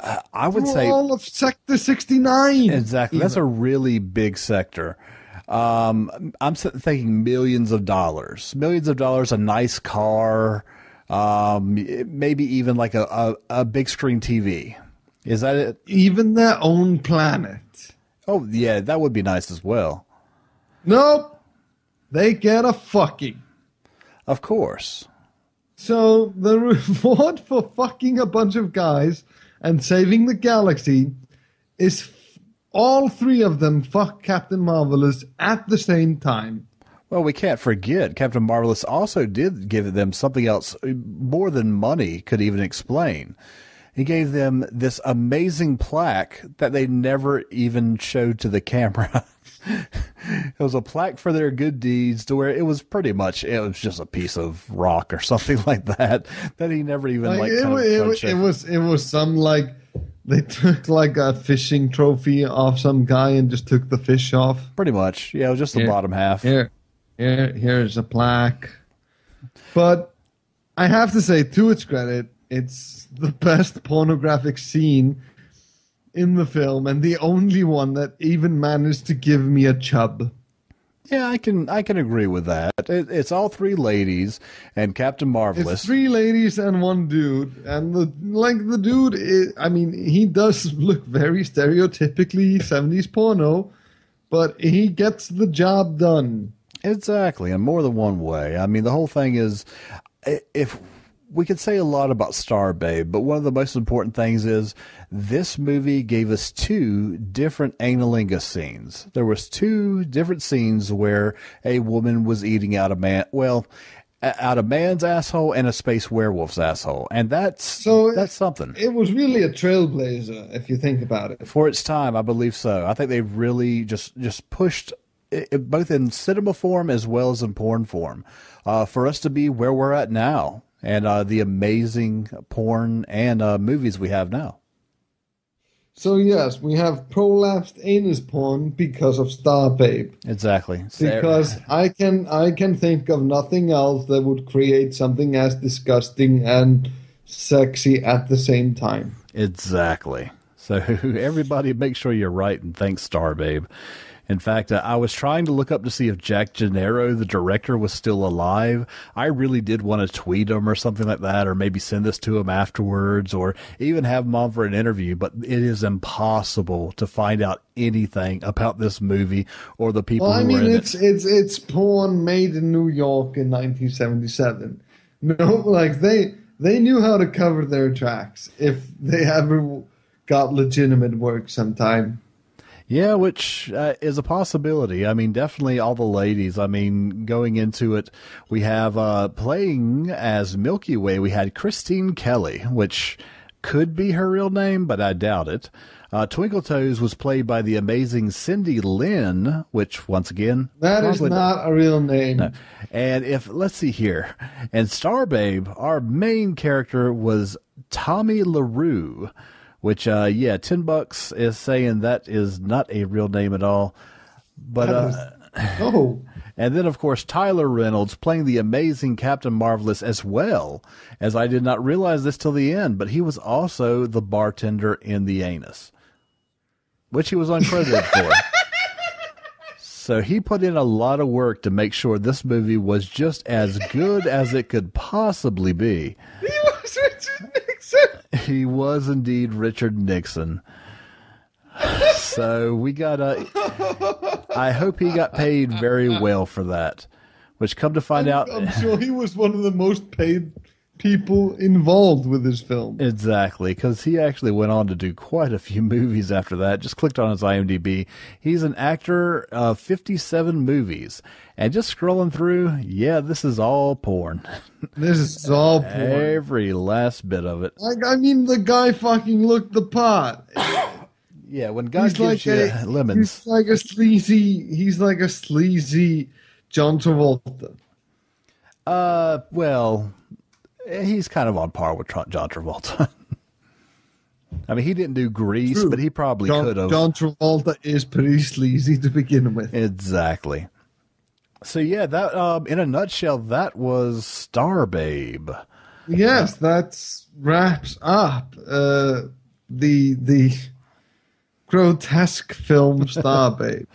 uh, I would Through say all of Sector 69. exactly. That's a really big sector. Um, I'm thinking millions of dollars, millions of dollars, a nice car, um, maybe even like a, a, a big screen TV. Is that it? Even their own planet. Oh yeah, that would be nice as well. Nope. They get a fucking. Of course. So the [LAUGHS] reward for fucking a bunch of guys and saving the galaxy is f- all three of them fuck Captain Marvelous at the same time. Well, we can't forget Captain Marvelous also did give them something else uh, more than money could even explain. He gave them this amazing plaque that they never even showed to the [LAUGHS] camera. It was a plaque for their good deeds to where it was pretty much it was just a piece of rock or [LAUGHS] something like that that he never even Like, like, it, kind wa- of it, wa- touched it was it was some like they [LAUGHS] took like a fishing trophy off some guy and just took the fish off. pretty much yeah it was just the Here. bottom half Here, here, here's a plaque. But I have to say, to its credit, it's the [LAUGHS] best pornographic scene in the film, and the only one that even managed to give me a chub. Yeah, I can I can agree with that. It, it's all three ladies and Captain Marvelous. It's three ladies and one dude, and the like the dude. Is, I mean, he does look very stereotypically seventies porno, but he gets the job done. Exactly, in more than one way. I mean, the whole thing is, if we could say a lot about Star Babe, but one of the most important things is this movie gave us two different analingus scenes. There was two different scenes where a woman was eating out a man, well, out a man's asshole and a space werewolf's asshole, and that's so that's something. It was really a trailblazer if you think about it. For its time, I believe so. I think they really just just pushed it, both in cinema form as well as in porn form uh, for us to be where we're at now and uh, the amazing porn and uh, movies we have now. So yes, we have prolapsed anus porn because of Star Babe. Exactly. Because I can I can think of nothing else that would create something as disgusting and sexy at the same time. Exactly. So [LAUGHS] everybody make sure you're right and thank Star Babe. In fact, uh, I was trying to look up to see if Jack Genero, the director, was still alive. I really did want to tweet him or something like that, or maybe send this to him afterwards, or even have him on for an interview. But it is impossible to find out anything about this movie or the people. Well, I mean, it's it. it's it's porn made in New York in 1977. [LAUGHS] No, like they they knew how to cover their tracks if they [LAUGHS] ever got legitimate work sometime. Yeah, which uh, is a possibility. I mean, definitely all the ladies. I mean, going into it, we have uh, playing as Milky Way, we had Christine Kelly, which could be her real name, but I doubt it. Uh, Twinkle Toes was played by the amazing Cindy Lynn, which once again that is not a real name. No. And if let's see here, and Star Babe, our main character was Tommy LaRue which uh, yeah, ten bucks is saying that is not a real name at all. But uh, oh, [LAUGHS] and then of course Tyler Reynolds playing the amazing Captain Marvelous as well. As I did not realize this till the end, but he was also the bartender in the anus, which he was uncredited [LAUGHS] for. So he put in a lot of work to make sure this movie was just as good as it could possibly be. He was Richard Nixon. He was indeed Richard Nixon. So we got a. I hope he got paid very well for that. Which, come to find I'm, out, I'm sure he was one of the most paid people involved with this film. Exactly, because he actually went on to do quite a few [LAUGHS] movies after that. Just clicked on his IMDb. He's an actor of 57 movies. And just scrolling through, yeah, this is all porn. [LAUGHS] This is all porn. Every last bit of it. Like, I mean, the guy fucking looked the part. [COUGHS] yeah, when God he's gives like you a, lemons. He's like a sleazy, he's like a sleazy John Travolta. Uh, well, he's kind of on par with John Travolta. [LAUGHS] I mean, he didn't do Grease, True. but he probably could have. John Travolta is pretty sleazy to begin with. Exactly. So yeah, that um, in a nutshell, that was Star Babe. Yes, that wraps up uh, the the grotesque film Star [LAUGHS] Babe.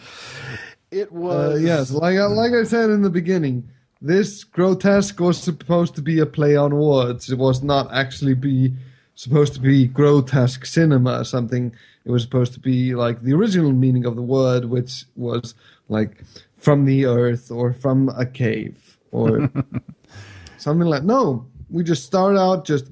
it was uh, yes, like like I said in the beginning this grotesque was supposed to be a play on words. It was not actually be supposed to be grotesque cinema or something. It was supposed to be like the original meaning of the word, which was like from the earth or from a cave or [LAUGHS] something like. No, we just start out just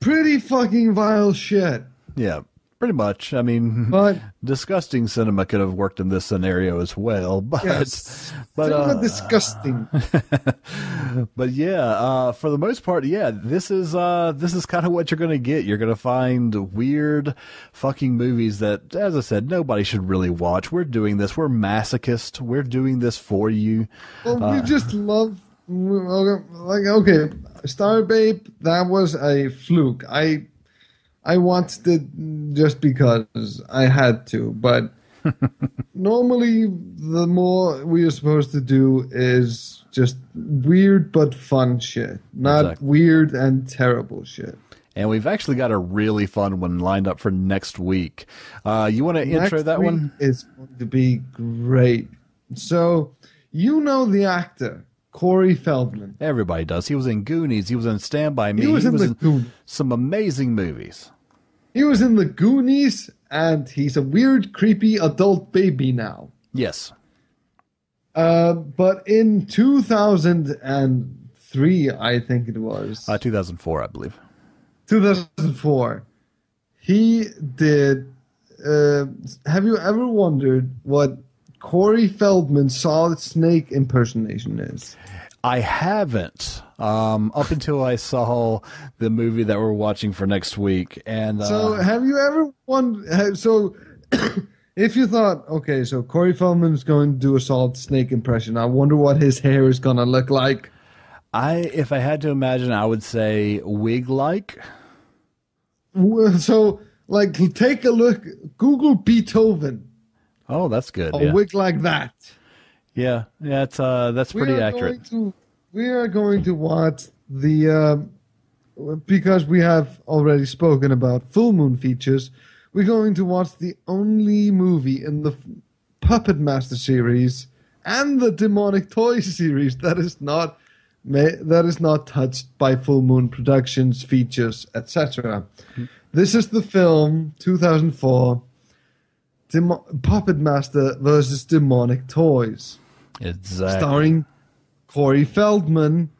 pretty fucking vile shit. Yeah. Pretty much. I mean, but, [LAUGHS] disgusting cinema could have worked in this scenario as well. [LAUGHS] But, yes, but uh, disgusting. [LAUGHS] but yeah, uh, for the most part, yeah, this is uh, this is kind of what you're going to get. You're going to find weird, fucking movies that, as I said, nobody should really watch. We're doing this. We're masochist. We're doing this for you. Well, we uh, just love. Like okay, Star Babe, that was a fluke. I I watched it just because I had to, but [LAUGHS] normally the more we are supposed to do is just weird but fun shit, not Exactly. weird and terrible shit. And we've actually got a really fun one lined up for next week. Uh, you want to intro that week one? is going to be great. So you know the actor Corey Feldman. Everybody does. He was in Goonies. He was in Stand By Me. He was in the Goonies. some amazing movies. He was in the Goonies, and he's a weird, creepy adult baby now. Yes. Uh, but in 2003, I think it was, Uh, 2004, I believe. 2004, he did. Uh, have you ever wondered what Corey Feldman's Solid Snake impersonation is? I haven't um, up until I saw the movie that we're watching for next week. And uh, So, have you ever won? So, [COUGHS] if you thought, okay, so Corey Feldman's going to do a Solid Snake impression, I wonder what his hair is going to look like. I, if I had to imagine, I would say wig like. So, like, take a look. Google Beethoven. Oh, that's good. A yeah. wig like that. Yeah, yeah, it's uh, that's pretty are accurate. To, we are going to watch the uh, because we have already spoken about full moon features. We're going to watch the only movie in the Puppet Master series and the Demonic Toys series that is not that is not touched by Full Moon Productions features, etc. This is the film 2004 Demo- Puppet Master versus Demonic Toys Exactly. starring Corey Feldman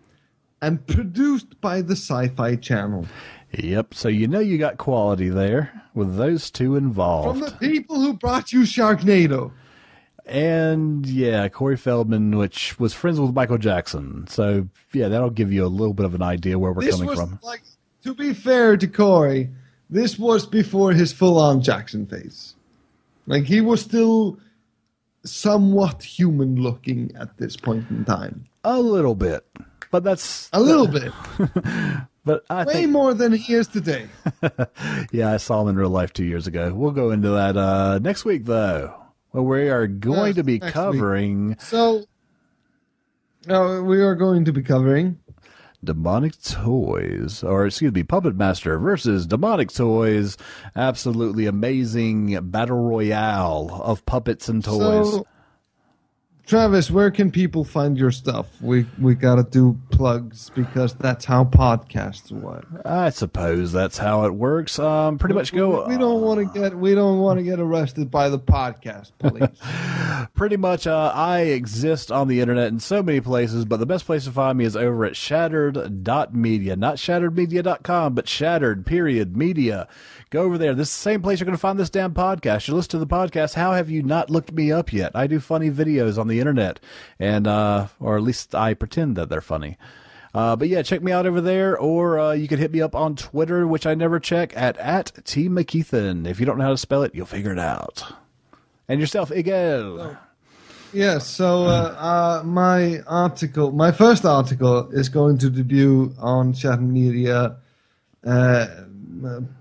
and produced by the Sci Fi Channel. Yep. So you know you got quality there with those two involved. From the people who brought you Sharknado. And yeah, Corey Feldman, which was friends with Michael Jackson. So yeah, that'll give you a little bit of an idea where we're This coming was from. like, to be fair to Corey, this was before his full on Jackson phase. Like, he was still somewhat human looking at this point in time. A little bit, but that's A little bit. [LAUGHS] But I Way think more than he is today. [LAUGHS] yeah, I saw him in real life two years ago. We'll go into that uh, next week though. Well, we are going Yes, to be next week. covering So, uh, we are going to be covering Demonic Toys, or excuse me, Puppet Master versus Demonic Toys. Absolutely amazing battle royale of puppets and toys. So, Travis, where can people find your stuff? We we gotta do plugs because that's how podcasts work. I suppose that's how it works. Um, pretty much go. We, we don't want to get we don't want to get arrested by the podcast police. [LAUGHS] pretty much uh, i exist on the internet in so many places but the best place to find me is over at shattered.media not shatteredmedia.com but shattered period media go over there this is the same place you're going to find this damn podcast you listen to the podcast how have you not looked me up yet i do funny videos on the internet and uh, or at least i pretend that they're funny uh, but yeah, check me out over there, or uh, you can hit me up on Twitter, which I never check, at at T McKeithan. If you don't know how to spell it, you'll figure it out. And yourself, Egil. yes. So uh, uh, my article, my first article, is going to debut on Chat Media, uh,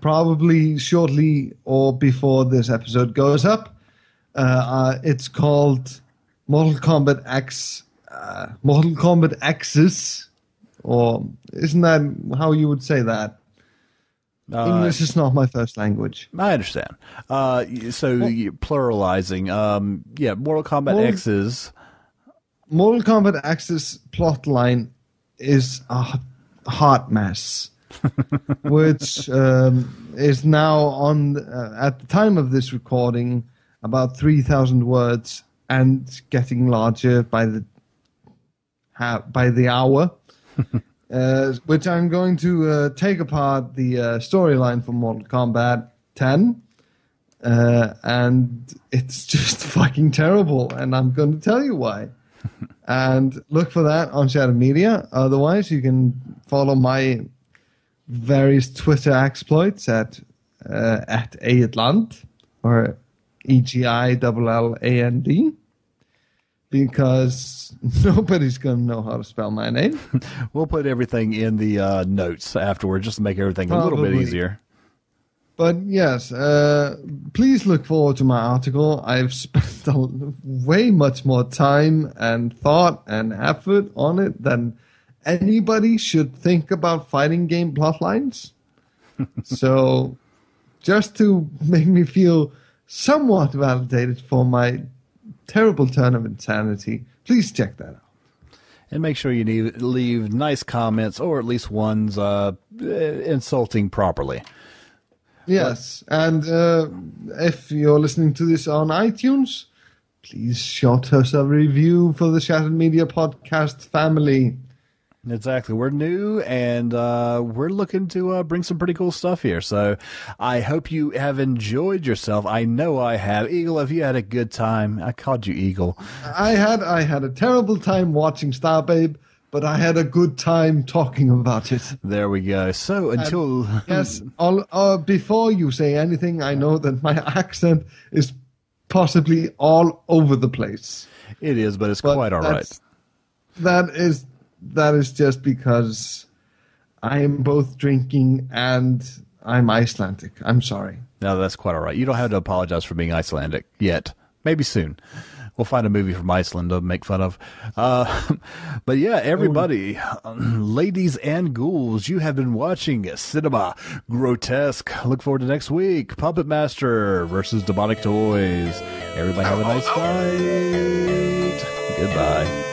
probably shortly or before this episode goes up. Uh, uh, it's called Mortal Kombat X, uh, Mortal Kombat Axis, or isn't that how you would say that? Uh, English is not my first language. I understand. Uh, so you pluralizing. Um, yeah, Mortal Kombat Mortal- X's. Mortal Kombat Axis plotline is a hot mess, [LAUGHS] which um, is now on uh, at the time of this recording about three thousand words and getting larger by the ha- by the hour. [LAUGHS] uh, which I'm going to uh, take apart the uh, storyline for Mortal Kombat 10. Uh, and it's [LAUGHS] just fucking terrible, and I'm going to tell you why. and look for that on Shattered Media. Otherwise, you can follow my various Twitter exploits at uh, at Aatland or E G I L L A N D because [LAUGHS] nobody's going to know how to spell my name. [LAUGHS] We'll put everything in the uh, notes afterward just to make everything a little bit easier. But yes, uh, please look forward to my article. I've [LAUGHS] spent a, way much more time and thought and effort on it than anybody should think about fighting game plotlines. [LAUGHS] so, just to make me feel somewhat validated for my terrible turn of insanity, please check that out. And make sure you leave, leave nice comments or at least ones uh, insulting properly. Yes, and uh, if you're listening to this on iTunes, please shot us a review for the Shattered Media podcast family. Exactly. We're new and uh, we're looking to uh, bring some pretty cool stuff here. So I hope you have enjoyed yourself. I know I have. Eagle, have you had a good time? I called you Eagle. I had I had a terrible time watching Star Babe but I had a good time talking about it. There we go. So until and [LAUGHS] yes, all, uh, before you say anything, I know that my [LAUGHS] accent is possibly all over the place. It is, but it's but quite all right. That is that is just because I am both drinking and I'm Icelandic. I'm sorry. No, that's quite all right. You don't have to apologize for being Icelandic yet. Maybe soon. We'll find a movie from Iceland to make fun of. Uh, [LAUGHS] but yeah, everybody, [CLEARS THROAT] ladies and ghouls, you have been watching Cinema Grotesque. Look forward to next week. Puppet Master versus Demonic Toys. Everybody have a nice night. Goodbye.